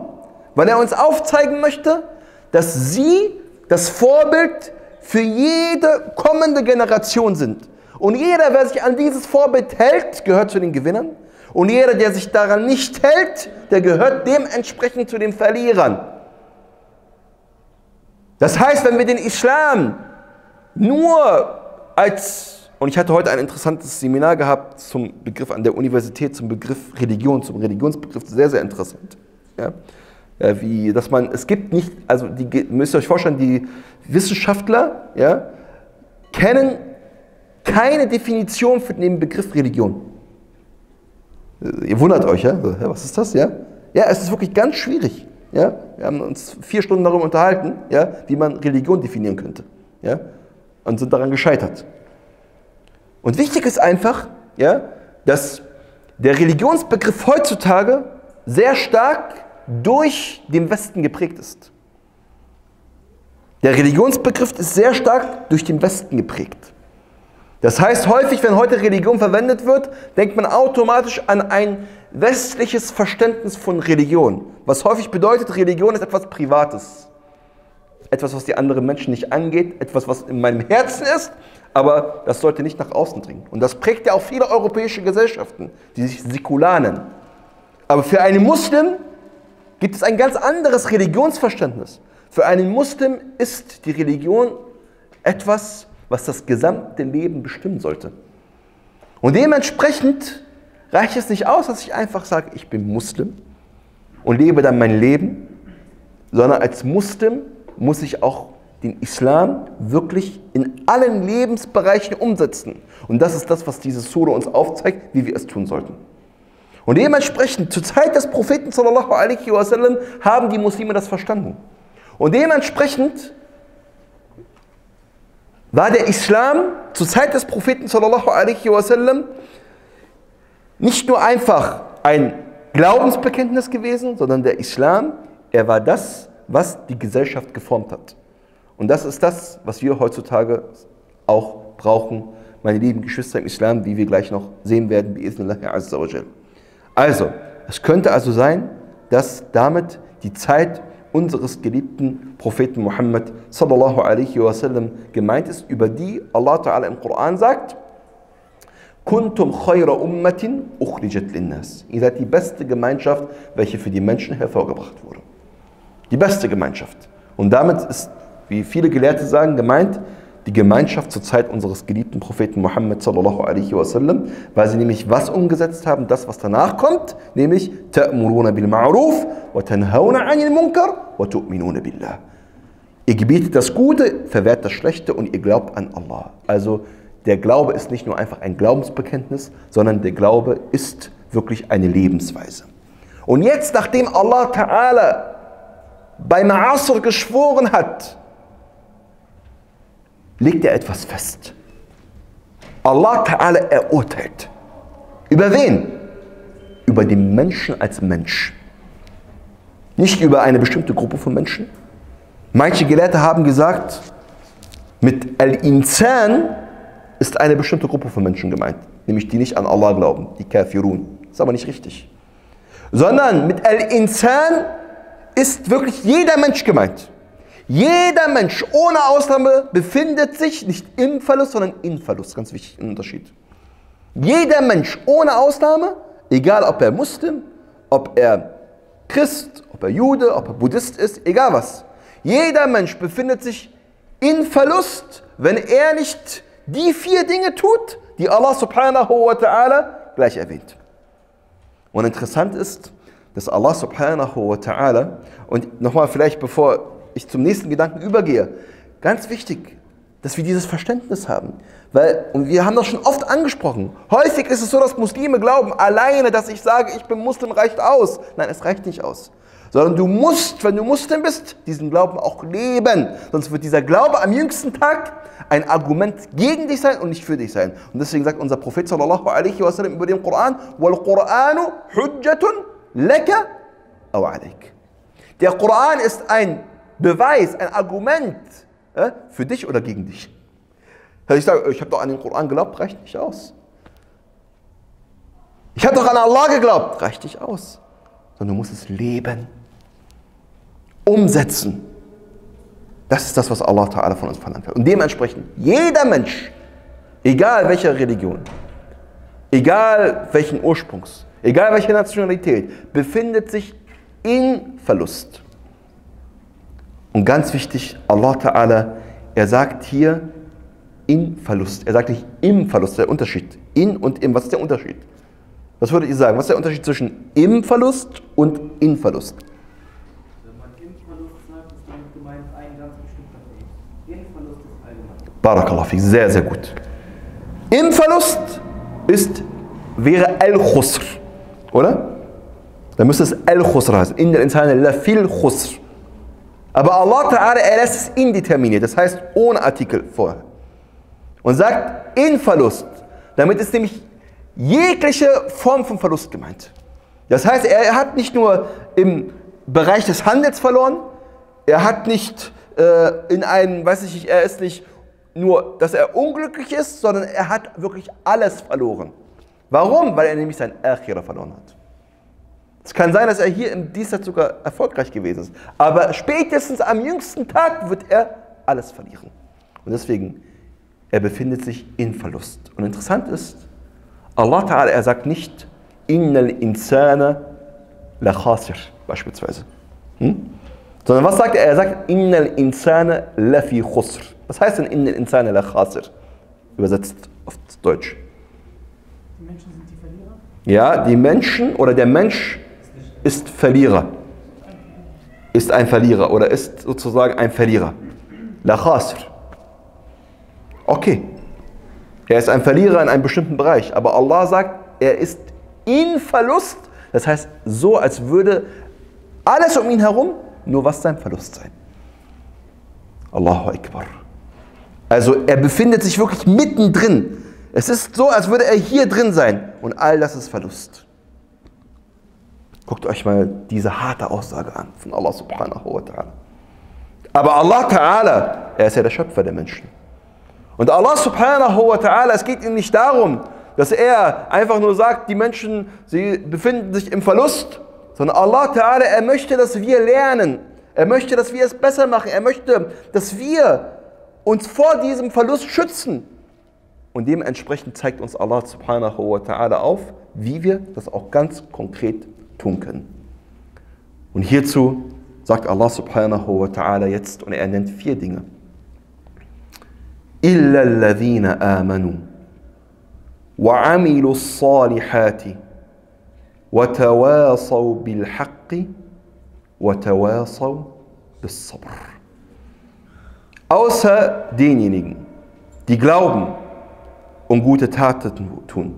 Weil er uns aufzeigen möchte, dass sie das Vorbild für jede kommende Generation sind. Und jeder, wer sich an dieses Vorbild hält, gehört zu den Gewinnern. Und jeder, der sich daran nicht hält, der gehört dementsprechend zu den Verlierern. Das heißt, wenn wir den Islam nur als, und ich hatte heute ein interessantes Seminar gehabt zum Begriff an der Universität, zum Begriff Religion, zum Religionsbegriff, sehr, sehr interessant. Ja? Wie, dass man, es gibt nicht, also die, müsst ihr euch vorstellen, die Wissenschaftler ja, kennen keine Definition für den Begriff Religion. Ihr wundert euch, ja? Was ist das, ja? Ja, es ist wirklich ganz schwierig. Ja? Wir haben uns vier Stunden darüber unterhalten, ja, wie man Religion definieren könnte. Ja? Und sind daran gescheitert. Und wichtig ist einfach, ja, dass der Religionsbegriff heutzutage sehr stark durch den Westen geprägt ist. Der Religionsbegriff ist sehr stark durch den Westen geprägt. Das heißt, häufig, wenn heute Religion verwendet wird, denkt man automatisch an ein westliches Verständnis von Religion. Was häufig bedeutet, Religion ist etwas Privates. Etwas, was die anderen Menschen nicht angeht, etwas, was in meinem Herzen ist, aber das sollte nicht nach außen dringen. Und das prägt ja auch viele europäische Gesellschaften, die sich säkular nennen. Aber für einen Muslim gibt es ein ganz anderes Religionsverständnis. Für einen Muslim ist die Religion etwas, was das gesamte Leben bestimmen sollte. Und dementsprechend reicht es nicht aus, dass ich einfach sage, ich bin Muslim und lebe dann mein Leben, sondern als Muslim muss ich auch den Islam wirklich in allen Lebensbereichen umsetzen. Und das ist das, was diese Sura uns aufzeigt, wie wir es tun sollten. Und dementsprechend, zur Zeit des Propheten sallallahu alaihi wasallam, haben die Muslime das verstanden. Und dementsprechend war der Islam zur Zeit des Propheten wasallam nicht nur einfach ein Glaubensbekenntnis gewesen, sondern der Islam, er war das, was die Gesellschaft geformt hat. Und das ist das, was wir heutzutage auch brauchen, meine lieben Geschwister im Islam, wie wir gleich noch sehen werden, Also, es könnte also sein, dass damit die Zeit unseres geliebten Propheten Muhammad sallallahu alaihi wasallam gemeint ist, über die Allah Ta'ala im Koran sagt, Kuntum khayra ummatin ukhrijat linnas. Ihr seid die beste Gemeinschaft, welche für die Menschen hervorgebracht wurde. Die beste Gemeinschaft. Und damit ist, wie viele Gelehrte sagen, gemeint, die Gemeinschaft zur Zeit unseres geliebten Propheten Muhammad sallallahu alaihi wasallam, weil sie nämlich was umgesetzt haben, das was danach kommt, nämlich ta'muruna bil ma'ruf wa tanhauna 'anil munkar wa tu'minuna billah. Ihr gebietet das Gute, verwehrt das Schlechte und ihr glaubt an Allah. Also der Glaube ist nicht nur einfach ein Glaubensbekenntnis, sondern der Glaube ist wirklich eine Lebensweise. Und jetzt, nachdem Allah Ta'ala bei Ma'asr geschworen hat, legt er etwas fest. Allah Ta'ala erurteilt. Über wen? Über den Menschen als Mensch. Nicht über eine bestimmte Gruppe von Menschen. Manche Gelehrte haben gesagt, mit Al-Insan ist eine bestimmte Gruppe von Menschen gemeint, nämlich die nicht an Allah glauben, die Kafirun. Ist aber nicht richtig. Sondern mit Al-Insan ist wirklich jeder Mensch gemeint. Jeder Mensch ohne Ausnahme befindet sich nicht im Verlust, sondern in Verlust. Ganz wichtig, ein Unterschied. Jeder Mensch ohne Ausnahme, egal ob er Muslim, ob er Christ, ob er Jude, ob er Buddhist ist, egal was. Jeder Mensch befindet sich in Verlust, wenn er nicht die vier Dinge tut, die Allah subhanahu wa ta'ala gleich erwähnt. Und interessant ist, dass Allah subhanahu wa ta'ala, und nochmal vielleicht bevor ich zum nächsten Gedanken übergehe, ganz wichtig, dass wir dieses Verständnis haben. Weil, und wir haben das schon oft angesprochen, häufig ist es so, dass Muslime glauben, alleine, dass ich sage, ich bin Muslim, reicht aus. Nein, es reicht nicht aus. Sondern du musst, wenn du Muslim bist, diesen Glauben auch leben. Sonst wird dieser Glaube am jüngsten Tag ein Argument gegen dich sein und nicht für dich sein. Und deswegen sagt unser Prophet sallallahu alaihi wasallam über den Koran, wal Quranu hujjatun laka aw. Der Koran ist ein Beweis, ein Argument äh, für dich oder gegen dich. Ich sage, ich habe doch an den Koran geglaubt, reicht nicht aus. Ich habe doch an Allah geglaubt, reicht nicht aus. Sondern du musst es leben, umsetzen. Das ist das, was Allah Ta'ala von uns verlangt hat. Und dementsprechend, jeder Mensch, egal welcher Religion, egal welchen Ursprungs, egal welche Nationalität, befindet sich in Verlust. Und ganz wichtig, Allah Ta'ala, er sagt hier in Verlust. Er sagt nicht im Verlust, der Unterschied. In und im, was ist der Unterschied? Was würdet ihr sagen? Was ist der Unterschied zwischen im Verlust und in Verlust? Wenn man im Verlust sagt, ist damit gemeint ein ganz bestimmter Weg. In Verlust ist allgemein. Barakallah, sehr, sehr gut. Im Verlust ist, wäre Al-Khusr, oder? Dann müsste es Al-Khusr heißen. In der Insane la fil Khusr. Aber Allah Ta'ala, er lässt es indeterminiert, das heißt ohne Artikel vorher. Und sagt in Verlust. Damit ist nämlich jegliche Form von Verlust gemeint. Das heißt, er hat nicht nur im Bereich des Handels verloren, er hat nicht äh, in einem, weiß ich nicht, er ist nicht nur, dass er unglücklich ist, sondern er hat wirklich alles verloren. Warum? Weil er nämlich sein Akhira verloren hat. Es kann sein, dass er hier im Diesseits sogar erfolgreich gewesen ist. Aber spätestens am jüngsten Tag wird er alles verlieren. Und deswegen, er befindet sich in Verlust. Und interessant ist, Allah Ta'ala, er sagt nicht, innal insana la khasir, beispielsweise. Hm? Sondern was sagt er? Er sagt, innal insana la fi khusr. Was heißt denn innal insana la khasir? Übersetzt auf Deutsch. Die Menschen sind die Verlierer? Ja, die Menschen oder der Mensch ist Verlierer. Ist ein Verlierer oder ist sozusagen ein Verlierer. La khasir. Okay. Er ist ein Verlierer in einem bestimmten Bereich. Aber Allah sagt, er ist in Verlust. Das heißt, so als würde alles um ihn herum nur was sein Verlust sein. Allahu Akbar. Also er befindet sich wirklich mittendrin. Es ist so, als würde er hier drin sein. Und all das ist Verlust. Guckt euch mal diese harte Aussage an von Allah subhanahu wa ta'ala. Aber Allah ta'ala, er ist ja der Schöpfer der Menschen. Und Allah subhanahu wa ta'ala, es geht ihm nicht darum, dass er einfach nur sagt, die Menschen, sie befinden sich im Verlust, sondern Allah ta'ala, er möchte, dass wir lernen. Er möchte, dass wir es besser machen. Er möchte, dass wir uns vor diesem Verlust schützen. Und dementsprechend zeigt uns Allah subhanahu wa ta'ala auf, wie wir das auch ganz konkret tun können. Und hierzu sagt Allah subhanahu wa ta'ala jetzt, und er nennt vier Dinge. إلا الذين آمنوا وعملوا الصالحات وتواصوا بالحق وتواصوا بالصبر. Außer denjenigen, die glauben und gute Taten tun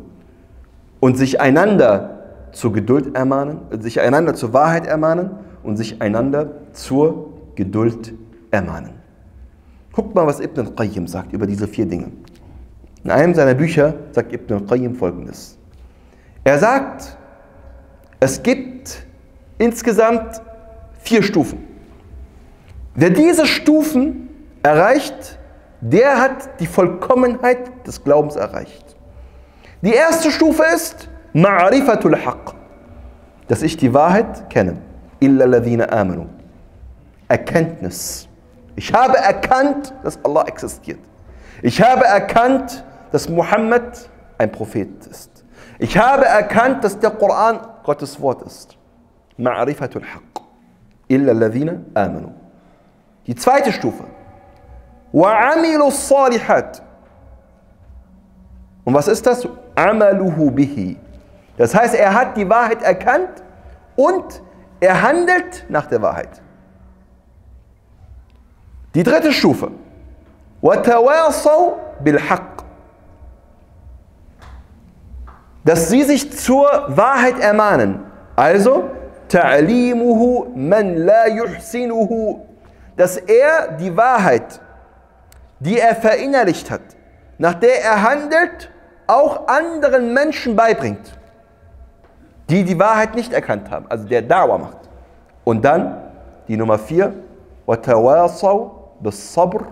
und sich einander zur Geduld ermahnen, sich einander zur Wahrheit ermahnen und sich einander zur Geduld ermahnen. Guckt mal, was Ibn al-Qayyim sagt über diese vier Dinge. In einem seiner Bücher sagt Ibn al-Qayyim folgendes. Er sagt, es gibt insgesamt vier Stufen. Wer diese Stufen erreicht, der hat die Vollkommenheit des Glaubens erreicht. Die erste Stufe ist Ma'rifatul Haqq, dass ich die Wahrheit kenne. Illa ladhina amanu. Erkenntnis. Ich habe erkannt, dass Allah existiert. Ich habe erkannt, dass Muhammad ein Prophet ist. Ich habe erkannt, dass der Koran Gottes Wort ist. Ma'rifatul Haqq. Illa ladhina amanu. Die zweite Stufe. وَعَمِلُوا الصَّالِحَاتِ Und was ist das? عَمَلُهُ bihi. das heißt, er hat die Wahrheit erkannt und er handelt nach der Wahrheit. Die dritte Stufe. Dass sie sich zur Wahrheit ermahnen. Also. Dass er die Wahrheit, die er verinnerlicht hat, nach der er handelt, auch anderen Menschen beibringt die die Wahrheit nicht erkannt haben, also der Dauer macht. Und dann die Nummer vier, وَتَوَاصَوْا بِالصَّبْرِ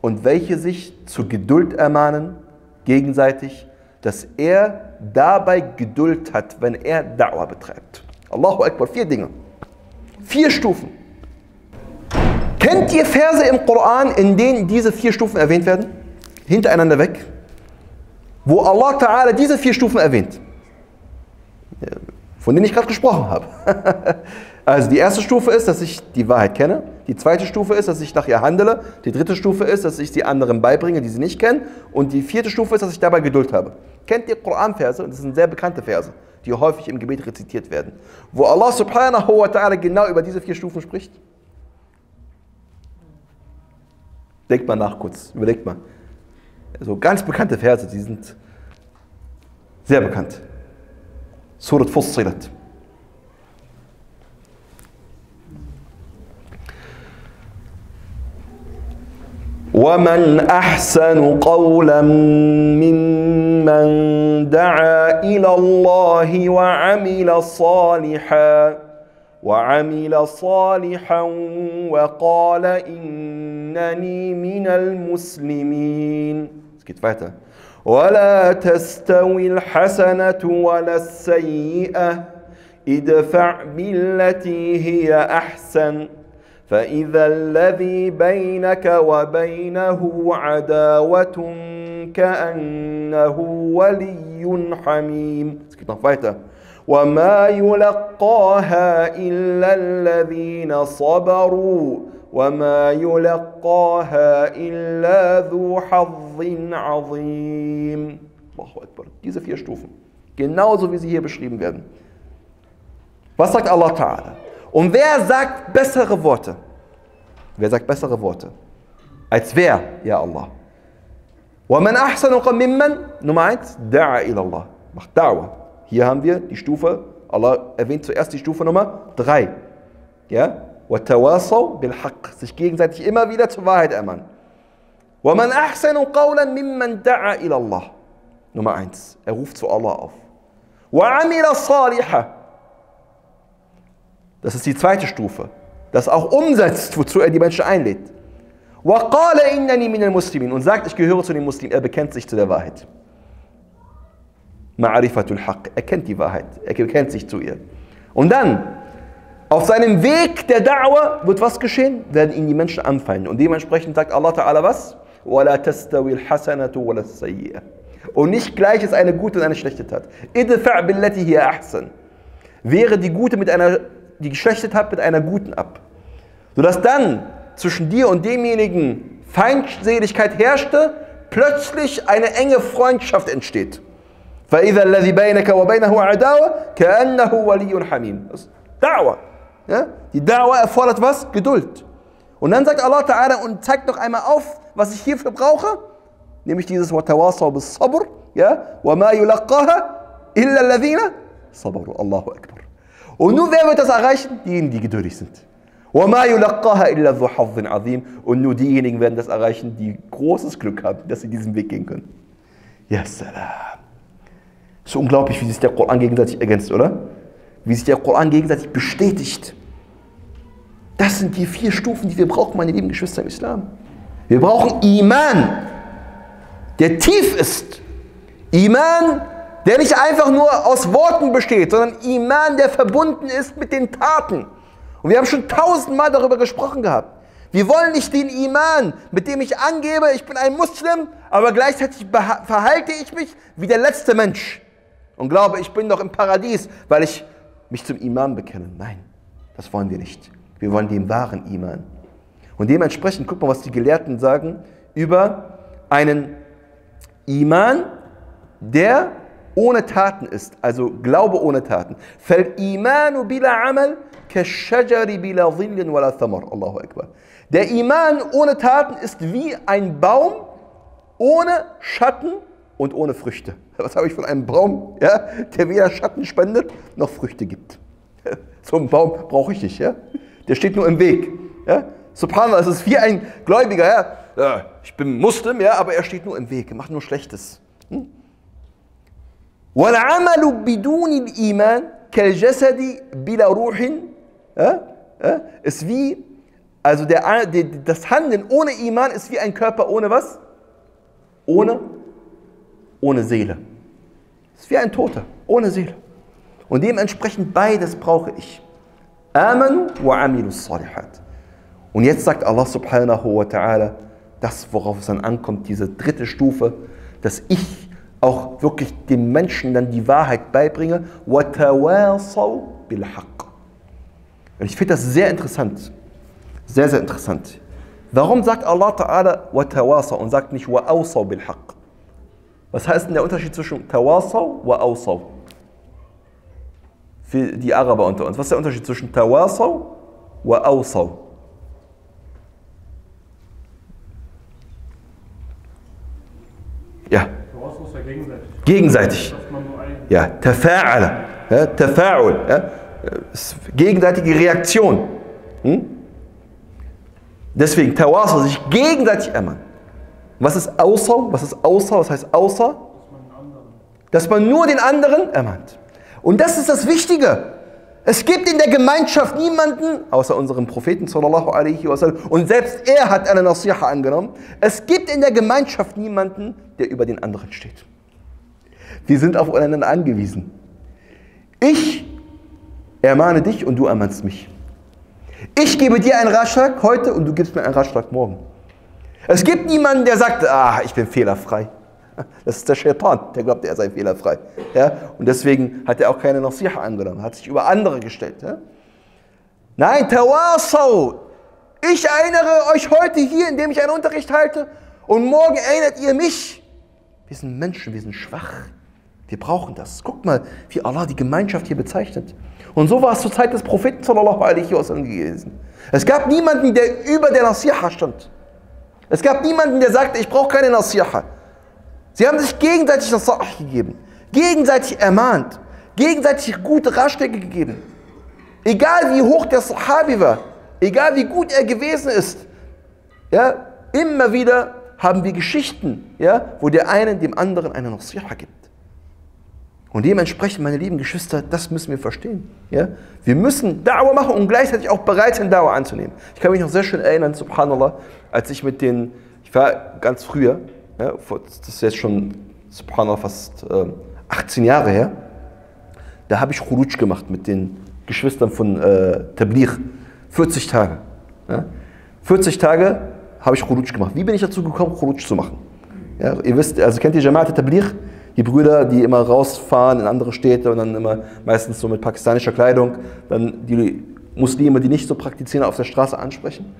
und welche sich zur Geduld ermahnen, gegenseitig, dass er dabei Geduld hat, wenn er Da'wah betreibt. Allahu Akbar, vier Dinge. Vier Stufen. Kennt ihr Verse im Koran, in denen diese vier Stufen erwähnt werden? Hintereinander weg. Wo Allah Ta'ala diese vier Stufen erwähnt. Von denen ich gerade gesprochen habe. Also die erste Stufe ist, dass ich die Wahrheit kenne. Die zweite Stufe ist, dass ich nach ihr handle. Die dritte Stufe ist, dass ich sie anderen beibringe, die sie nicht kennen. Und die vierte Stufe ist, dass ich dabei Geduld habe. Kennt ihr Koranverse? Und das sind sehr bekannte Verse, die häufig im Gebet rezitiert werden. Wo Allah subhanahu wa ta'ala genau über diese vier Stufen spricht? Denkt mal nach kurz, überlegt mal. So ganz bekannte Verse, die sind sehr bekannt. Surat Fussilat. ومن احسن قولا ممن دعا إلى الله وعمل صالحا وعمل صالحا وقال انني من المسلمين weiter. ولا تستوي الحسنه ولا السيئه ادفع بالتي هي احسن فإذا الذي بينك وبينه عداوة كأنه ولي حميم. وما يلقاها إلا الذين صبروا وما يلقاها إلا ذو حظ عظيم. Allahu Akbar. Diese vier Stufen. Genauso wie sie hier beschrieben werden. Was sagt Allah Ta'ala? Und wer sagt bessere Worte? Wer sagt bessere Worte? Als wer, ja Allah? وَمَنْ أَحْسَنُ مِمَّنْ Nummer eins, da'a ila Allah. Macht Da'wah. Hier haben wir die Stufe, Allah erwähnt zuerst die Stufe Nummer drei. Ja? وَتَوَاصَوْ بِالْحَقِّ Sich gegenseitig immer wieder zur Wahrheit ermahnen. وَمَنْ أَحْسَنُ قَوْلًا مِمَّنْ دَعَا إِلَى اللَّهِ Nummer eins, er ruft zu Allah auf. وَعَمِلَ صَالِحًا Das ist die zweite Stufe. Das auch umsetzt, wozu er die Menschen einlädt. وَقَالَ إِنَّنِي مِنَ الْمُسْلِمِينَ Und sagt, ich gehöre zu den Muslimen. Er bekennt sich zu der Wahrheit. Ma'rifatul Haqq. Er kennt die Wahrheit. Er bekennt sich zu ihr. Und dann, auf seinem Weg der Da'wah wird was geschehen? Werden ihn die Menschen anfallen. Und dementsprechend sagt Allah Ta'ala was? وَلَا تَسْتَوِي الْحَسَنَةُ وَلَا السَّيِّئَةُ Und nicht gleich ist eine gute und eine schlechte Tat. إِدْفَعْ بِالَّتِي هِيَ أَحْسَنُ Wäre die gute mit einer, die geschlechtet hat, mit einer guten ab. Sodass dann zwischen dir und demjenigen Feindseligkeit herrschte, plötzlich eine enge Freundschaft entsteht. فَإِذَا الَّذِي بَيْنَكَ وَبَيْنَهُ عَدَاوَةٌ كَأَنَّهُ وَلِيٌّ حَمِيمٌ Das ist Da'wah. Ja? Die Da'wah erfordert was? Geduld. Und dann sagt Allah Ta'ala und zeigt noch einmal auf, was ich hierfür brauche, nämlich dieses وَتَوَاصَوْ بِالصَّبْرِ ja? وَمَا يُلَقَّاهَا إِلَّا الَّذِينَ صَبَرُوا Allahu Akbar. Und nur wer wird das erreichen? Diejenigen, die geduldig sind. وَمَا يُلَقَّاهَا إِلَّا ذُو حَظٍ عَظِيمٍ Und nur diejenigen werden das erreichen, die großes Glück haben, dass sie diesen Weg gehen können. Ja, salam. So unglaublich, wie sich der Koran gegenseitig ergänzt, oder? Wie sich der Koran gegenseitig bestätigt. Das sind die vier Stufen, die wir brauchen, meine lieben Geschwister im Islam. Wir brauchen Iman, der tief ist. Iman, der nicht einfach nur aus Worten besteht, sondern Iman, der verbunden ist mit den Taten. Und wir haben schon tausendmal darüber gesprochen gehabt. Wir wollen nicht den Iman, mit dem ich angebe, ich bin ein Muslim, aber gleichzeitig verhalte ich mich wie der letzte Mensch und glaube, ich bin doch im Paradies, weil ich mich zum Iman bekenne. Nein, das wollen wir nicht. Wir wollen den wahren Iman. Und dementsprechend, guck mal, was die Gelehrten sagen über einen Iman, der ohne Taten ist, also Glaube ohne Taten. فَالْإِيمَانُ بِلَا عَمَلْ كَالشَّجَرِ بِلَا ظِلٍّ وَلَا ثَمَرٍ Allahu Akbar. Der Iman ohne Taten ist wie ein Baum ohne Schatten und ohne Früchte. Was habe ich von einem Baum, ja, der weder Schatten spendet noch Früchte gibt? So einen Baum brauche ich nicht. Ja? Der steht nur im Weg. Ja? Subhanallah, es ist wie ein Gläubiger. Ja? ja? ich bin Muslim, ja, aber er steht nur im Weg, er macht nur Schlechtes. Hm? والعمل بدون الإيمان كالجسد بلا روح ist wie, also der, das Handeln ohne Iman ist wie ein Körper ohne was? Ohne, ohne Seele. Das ist wie ein Toter, ohne Seele. Und dementsprechend beides brauche ich. Amen wa amilus salihat. Und jetzt sagt Allah subhanahu wa ta'ala, das, worauf es dann ankommt, diese dritte Stufe, dass ich auch wirklich den Menschen dann die Wahrheit beibringe. Und ich finde das sehr interessant. Sehr, sehr interessant. Warum sagt Allah Ta'ala und sagt nicht bil haq? Was heißt denn der Unterschied zwischen Tawasaw wa Awsaw? Für die Araber unter uns. Was ist der Unterschied zwischen Tawasaw wa Awsaw? Ja. Gegenseitig. Gegenseitig. Ja, Tafa'ala. Ja, Tafa'ul. Ja. Gegenseitige Reaktion. Hm? Deswegen, Tawasaw, sich gegenseitig ermahnen. Was ist außer? Was ist außer? Was heißt außer? Dass man nur den anderen ermahnt. Und das ist das Wichtige. Es gibt in der Gemeinschaft niemanden, außer unserem Propheten sallallahu alaihi wasallam, und selbst er hat eine Nasiha angenommen. Es gibt in der Gemeinschaft niemanden, der über den anderen steht. Wir sind auf einander angewiesen. Ich ermahne dich und du ermahnst mich. Ich gebe dir einen Ratschlag heute und du gibst mir einen Ratschlag morgen. Es gibt niemanden, der sagt, ah, ich bin fehlerfrei. Das ist der Shaitan, der glaubt, er sei fehlerfrei. Ja? Und deswegen hat er auch keine Nasiha angenommen, hat sich über andere gestellt. Ja? Nein, Tawasau. Ich erinnere euch heute hier, indem ich einen Unterricht halte, und morgen erinnert ihr mich. Wir sind Menschen, wir sind schwach. Wir brauchen das. Guckt mal, wie Allah die Gemeinschaft hier bezeichnet. Und so war es zur Zeit des Propheten sallallahu alaihi wasallam gewesen. Es gab niemanden, der über der Nasiha stand. Es gab niemanden, der sagte, ich brauche keine Nasiha. Sie haben sich gegenseitig Nasiha gegeben, gegenseitig ermahnt, gegenseitig gute Ratschläge gegeben. Egal wie hoch der Sahabi war, egal wie gut er gewesen ist, ja, immer wieder haben wir Geschichten, ja, wo der eine dem anderen eine Nasiha gibt. Und dementsprechend, meine lieben Geschwister, das müssen wir verstehen. Ja? Wir müssen Dauer machen und gleichzeitig auch bereit sein, Dauer anzunehmen. Ich kann mich noch sehr schön erinnern, subhanallah, als ich mit den, ich war ganz früher, ja, das ist jetzt schon, subhanallah, fast äh, 18 Jahre her, da habe ich Khuruj gemacht mit den Geschwistern von äh, Tabligh. 40 Tage. Ja? 40 Tage habe ich Khuruj gemacht. Wie bin ich dazu gekommen, Khuruj zu machen? Ja, ihr wisst, also kennt ihr Jamaat Tabligh? Die Brüder, die immer rausfahren in andere Städte und dann immer meistens so mit pakistanischer Kleidung, dann die Muslime, die nicht so praktizieren, auf der Straße ansprechen.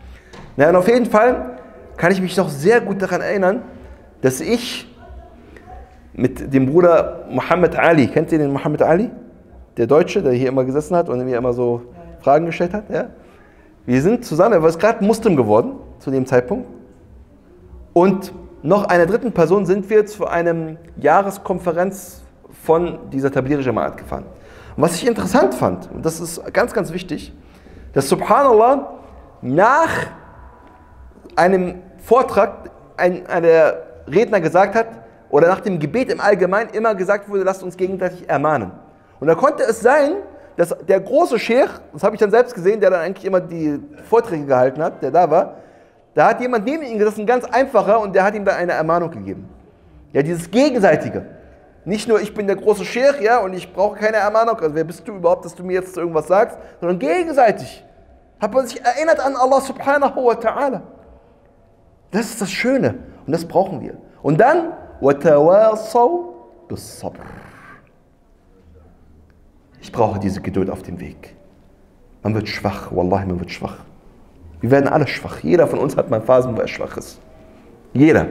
Naja, und auf jeden Fall kann ich mich noch sehr gut daran erinnern, dass ich mit dem Bruder Muhammad Ali, kennt ihr den Muhammad Ali? Der Deutsche, der hier immer gesessen hat und mir immer so Fragen gestellt hat. Ja? Wir sind zusammen, er war gerade Muslim geworden zu dem Zeitpunkt. Und noch einer dritten Person sind wir zu einem Jahreskonferenz von dieser Tablir Jamaat gefahren. Und was ich interessant fand, und das ist ganz, ganz wichtig, dass Subhanallah nach einem Vortrag ein, ein Redner gesagt hat, oder nach dem Gebet im Allgemeinen immer gesagt wurde, lasst uns gegenseitig ermahnen. Und da konnte es sein, dass der große Sheikh, das habe ich dann selbst gesehen, der dann eigentlich immer die Vorträge gehalten hat, der da war, da hat jemand neben ihm gesessen, ganz einfacher, und der hat ihm dann eine Ermahnung gegeben. Ja, dieses Gegenseitige. Nicht nur, ich bin der große Scher, ja, und ich brauche keine Ermahnung. Also, wer bist du überhaupt, dass du mir jetzt irgendwas sagst? Sondern gegenseitig hat man sich erinnert an Allah subhanahu wa ta'ala. Das ist das Schöne und das brauchen wir. Und dann, ich brauche diese Geduld auf dem Weg. Man wird schwach, wallahi, man wird schwach. Wir werden alle schwach. Jeder von uns hat mal Phasen, wo er schwach ist. Jeder.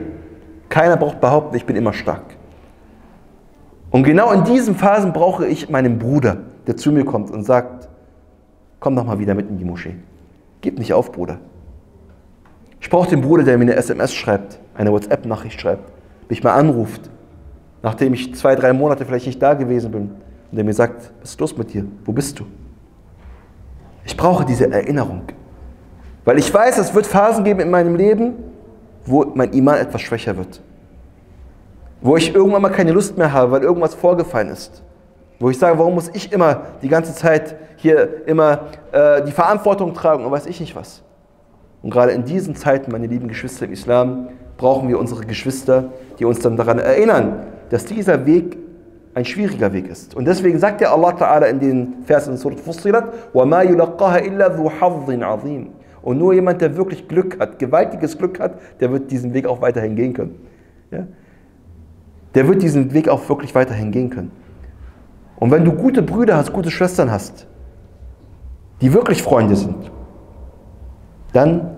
Keiner braucht behaupten, ich bin immer stark. Und genau in diesen Phasen brauche ich meinen Bruder, der zu mir kommt und sagt, komm doch mal wieder mit in die Moschee. Gib nicht auf, Bruder. Ich brauche den Bruder, der mir eine SMS schreibt, eine WhatsApp-Nachricht schreibt, mich mal anruft, nachdem ich zwei, drei Monate vielleicht nicht da gewesen bin und der mir sagt, was ist los mit dir? Wo bist du? Ich brauche diese Erinnerung. Weil ich weiß, es wird Phasen geben in meinem Leben, wo mein Iman etwas schwächer wird. Wo ich irgendwann mal keine Lust mehr habe, weil irgendwas vorgefallen ist. Wo ich sage, warum muss ich immer die ganze Zeit hier immer äh, die Verantwortung tragen und weiß ich nicht was. Und gerade in diesen Zeiten, meine lieben Geschwister im Islam, brauchen wir unsere Geschwister, die uns dann daran erinnern, dass dieser Weg ein schwieriger Weg ist. Und deswegen sagt ja Allah Ta'ala in den Versen in Surat Fussilat, وَمَا يُلَقَّهَا إِلَّا ذُو حَظٍ عَظِيمٍ und nur jemand, der wirklich Glück hat, gewaltiges Glück hat, der wird diesen Weg auch weiterhin gehen können. Ja? Der wird diesen Weg auch wirklich weiterhin gehen können. Und wenn du gute Brüder hast, gute Schwestern hast, die wirklich Freunde sind, dann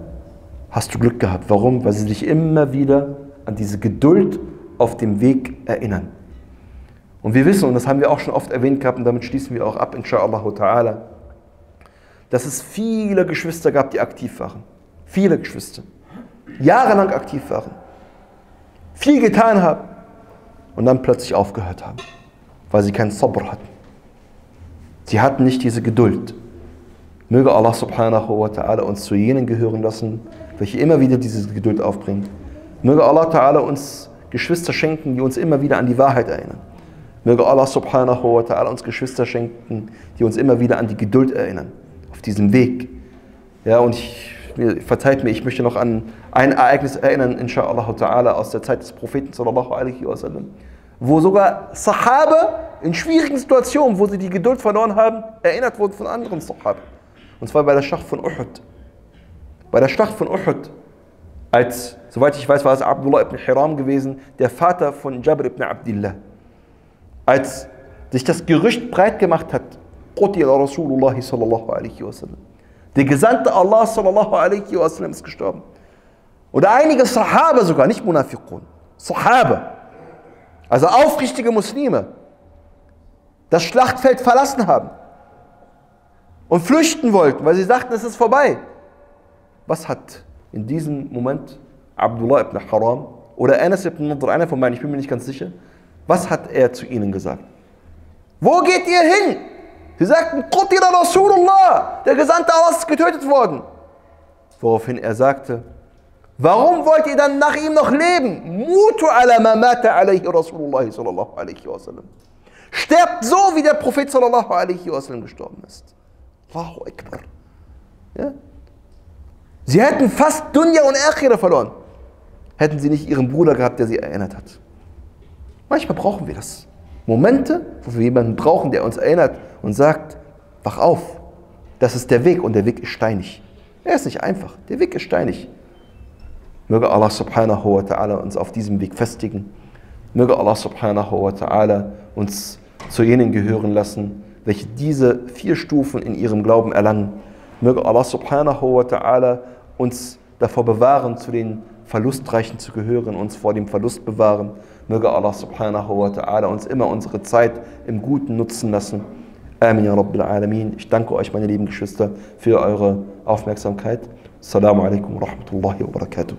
hast du Glück gehabt. Warum? Weil sie dich immer wieder an diese Geduld auf dem Weg erinnern. Und wir wissen, und das haben wir auch schon oft erwähnt gehabt, und damit schließen wir auch ab, inshallah ta'ala, dass es viele Geschwister gab, die aktiv waren. Viele Geschwister. Jahrelang aktiv waren. Viel getan haben und dann plötzlich aufgehört haben, weil sie keinen Sabr hatten. Sie hatten nicht diese Geduld. Möge Allah subhanahu wa ta'ala uns zu jenen gehören lassen, welche immer wieder diese Geduld aufbringen. Möge Allah ta'ala uns Geschwister schenken, die uns immer wieder an die Wahrheit erinnern. Möge Allah subhanahu wa ta'ala uns Geschwister schenken, die uns immer wieder an die Geduld erinnern diesem Weg. Ja, und ich, verzeiht mir, ich möchte noch an ein Ereignis erinnern, inshallah ta'ala, aus der Zeit des Propheten sallallahu alaihi wasallam, wo sogar Sahabe in schwierigen Situationen, wo sie die Geduld verloren haben, erinnert wurden von anderen Sahabe. Und zwar bei der Schlacht von Uhud. Bei der Schlacht von Uhud, als, soweit ich weiß, war es Abdullah ibn Hiram gewesen, der Vater von Jabr ibn Abdullah. Als sich das Gerücht breit gemacht hat, Qutila Rasulullah sallallahu alaihi wasallam. Der Gesandte Allah sallallahu alaihi wasallam ist gestorben. Oder einige Sahaba sogar, nicht Munafiqun, Sahaba. Also aufrichtige Muslime, das Schlachtfeld verlassen haben und flüchten wollten, weil sie sagten, es ist vorbei. Was hat in diesem Moment Abdullah ibn Haram oder Anas ibn Nadr, einer von beiden, ich bin mir nicht ganz sicher, was hat er zu ihnen gesagt? Wo geht ihr hin? Sie sagten, Qutila Rasulullah, der Gesandte Allah ist getötet worden. Woraufhin er sagte, warum wollt ihr dann nach ihm noch leben? Mutu ala ma mata alayhi Rasulullah sallallahu alaihi wasallam. Sterbt so, wie der Prophet sallallahu alaihi wasallam gestorben ist. Allahu Akbar. Ja? Sie hätten fast Dunya und Akhira verloren, hätten sie nicht ihren Bruder gehabt, der sie erinnert hat. Manchmal brauchen wir das. Momente, wo wir jemanden brauchen, der uns erinnert und sagt, wach auf, das ist der Weg und der Weg ist steinig. Er ist nicht einfach, der Weg ist steinig. Möge Allah subhanahu wa ta'ala uns auf diesem Weg festigen. Möge Allah subhanahu wa ta'ala uns zu jenen gehören lassen, welche diese vier Stufen in ihrem Glauben erlangen. Möge Allah subhanahu wa ta'ala uns davor bewahren, zu den Verlustreichen zu gehören, uns vor dem Verlust bewahren. Möge Allah subhanahu wa ta'ala uns immer unsere Zeit im Guten nutzen lassen. Amin ya Rabbil Alamin. Ich danke euch, meine lieben Geschwister, für eure Aufmerksamkeit. Assalamu alaikum wa rahmatullahi wa barakatuh.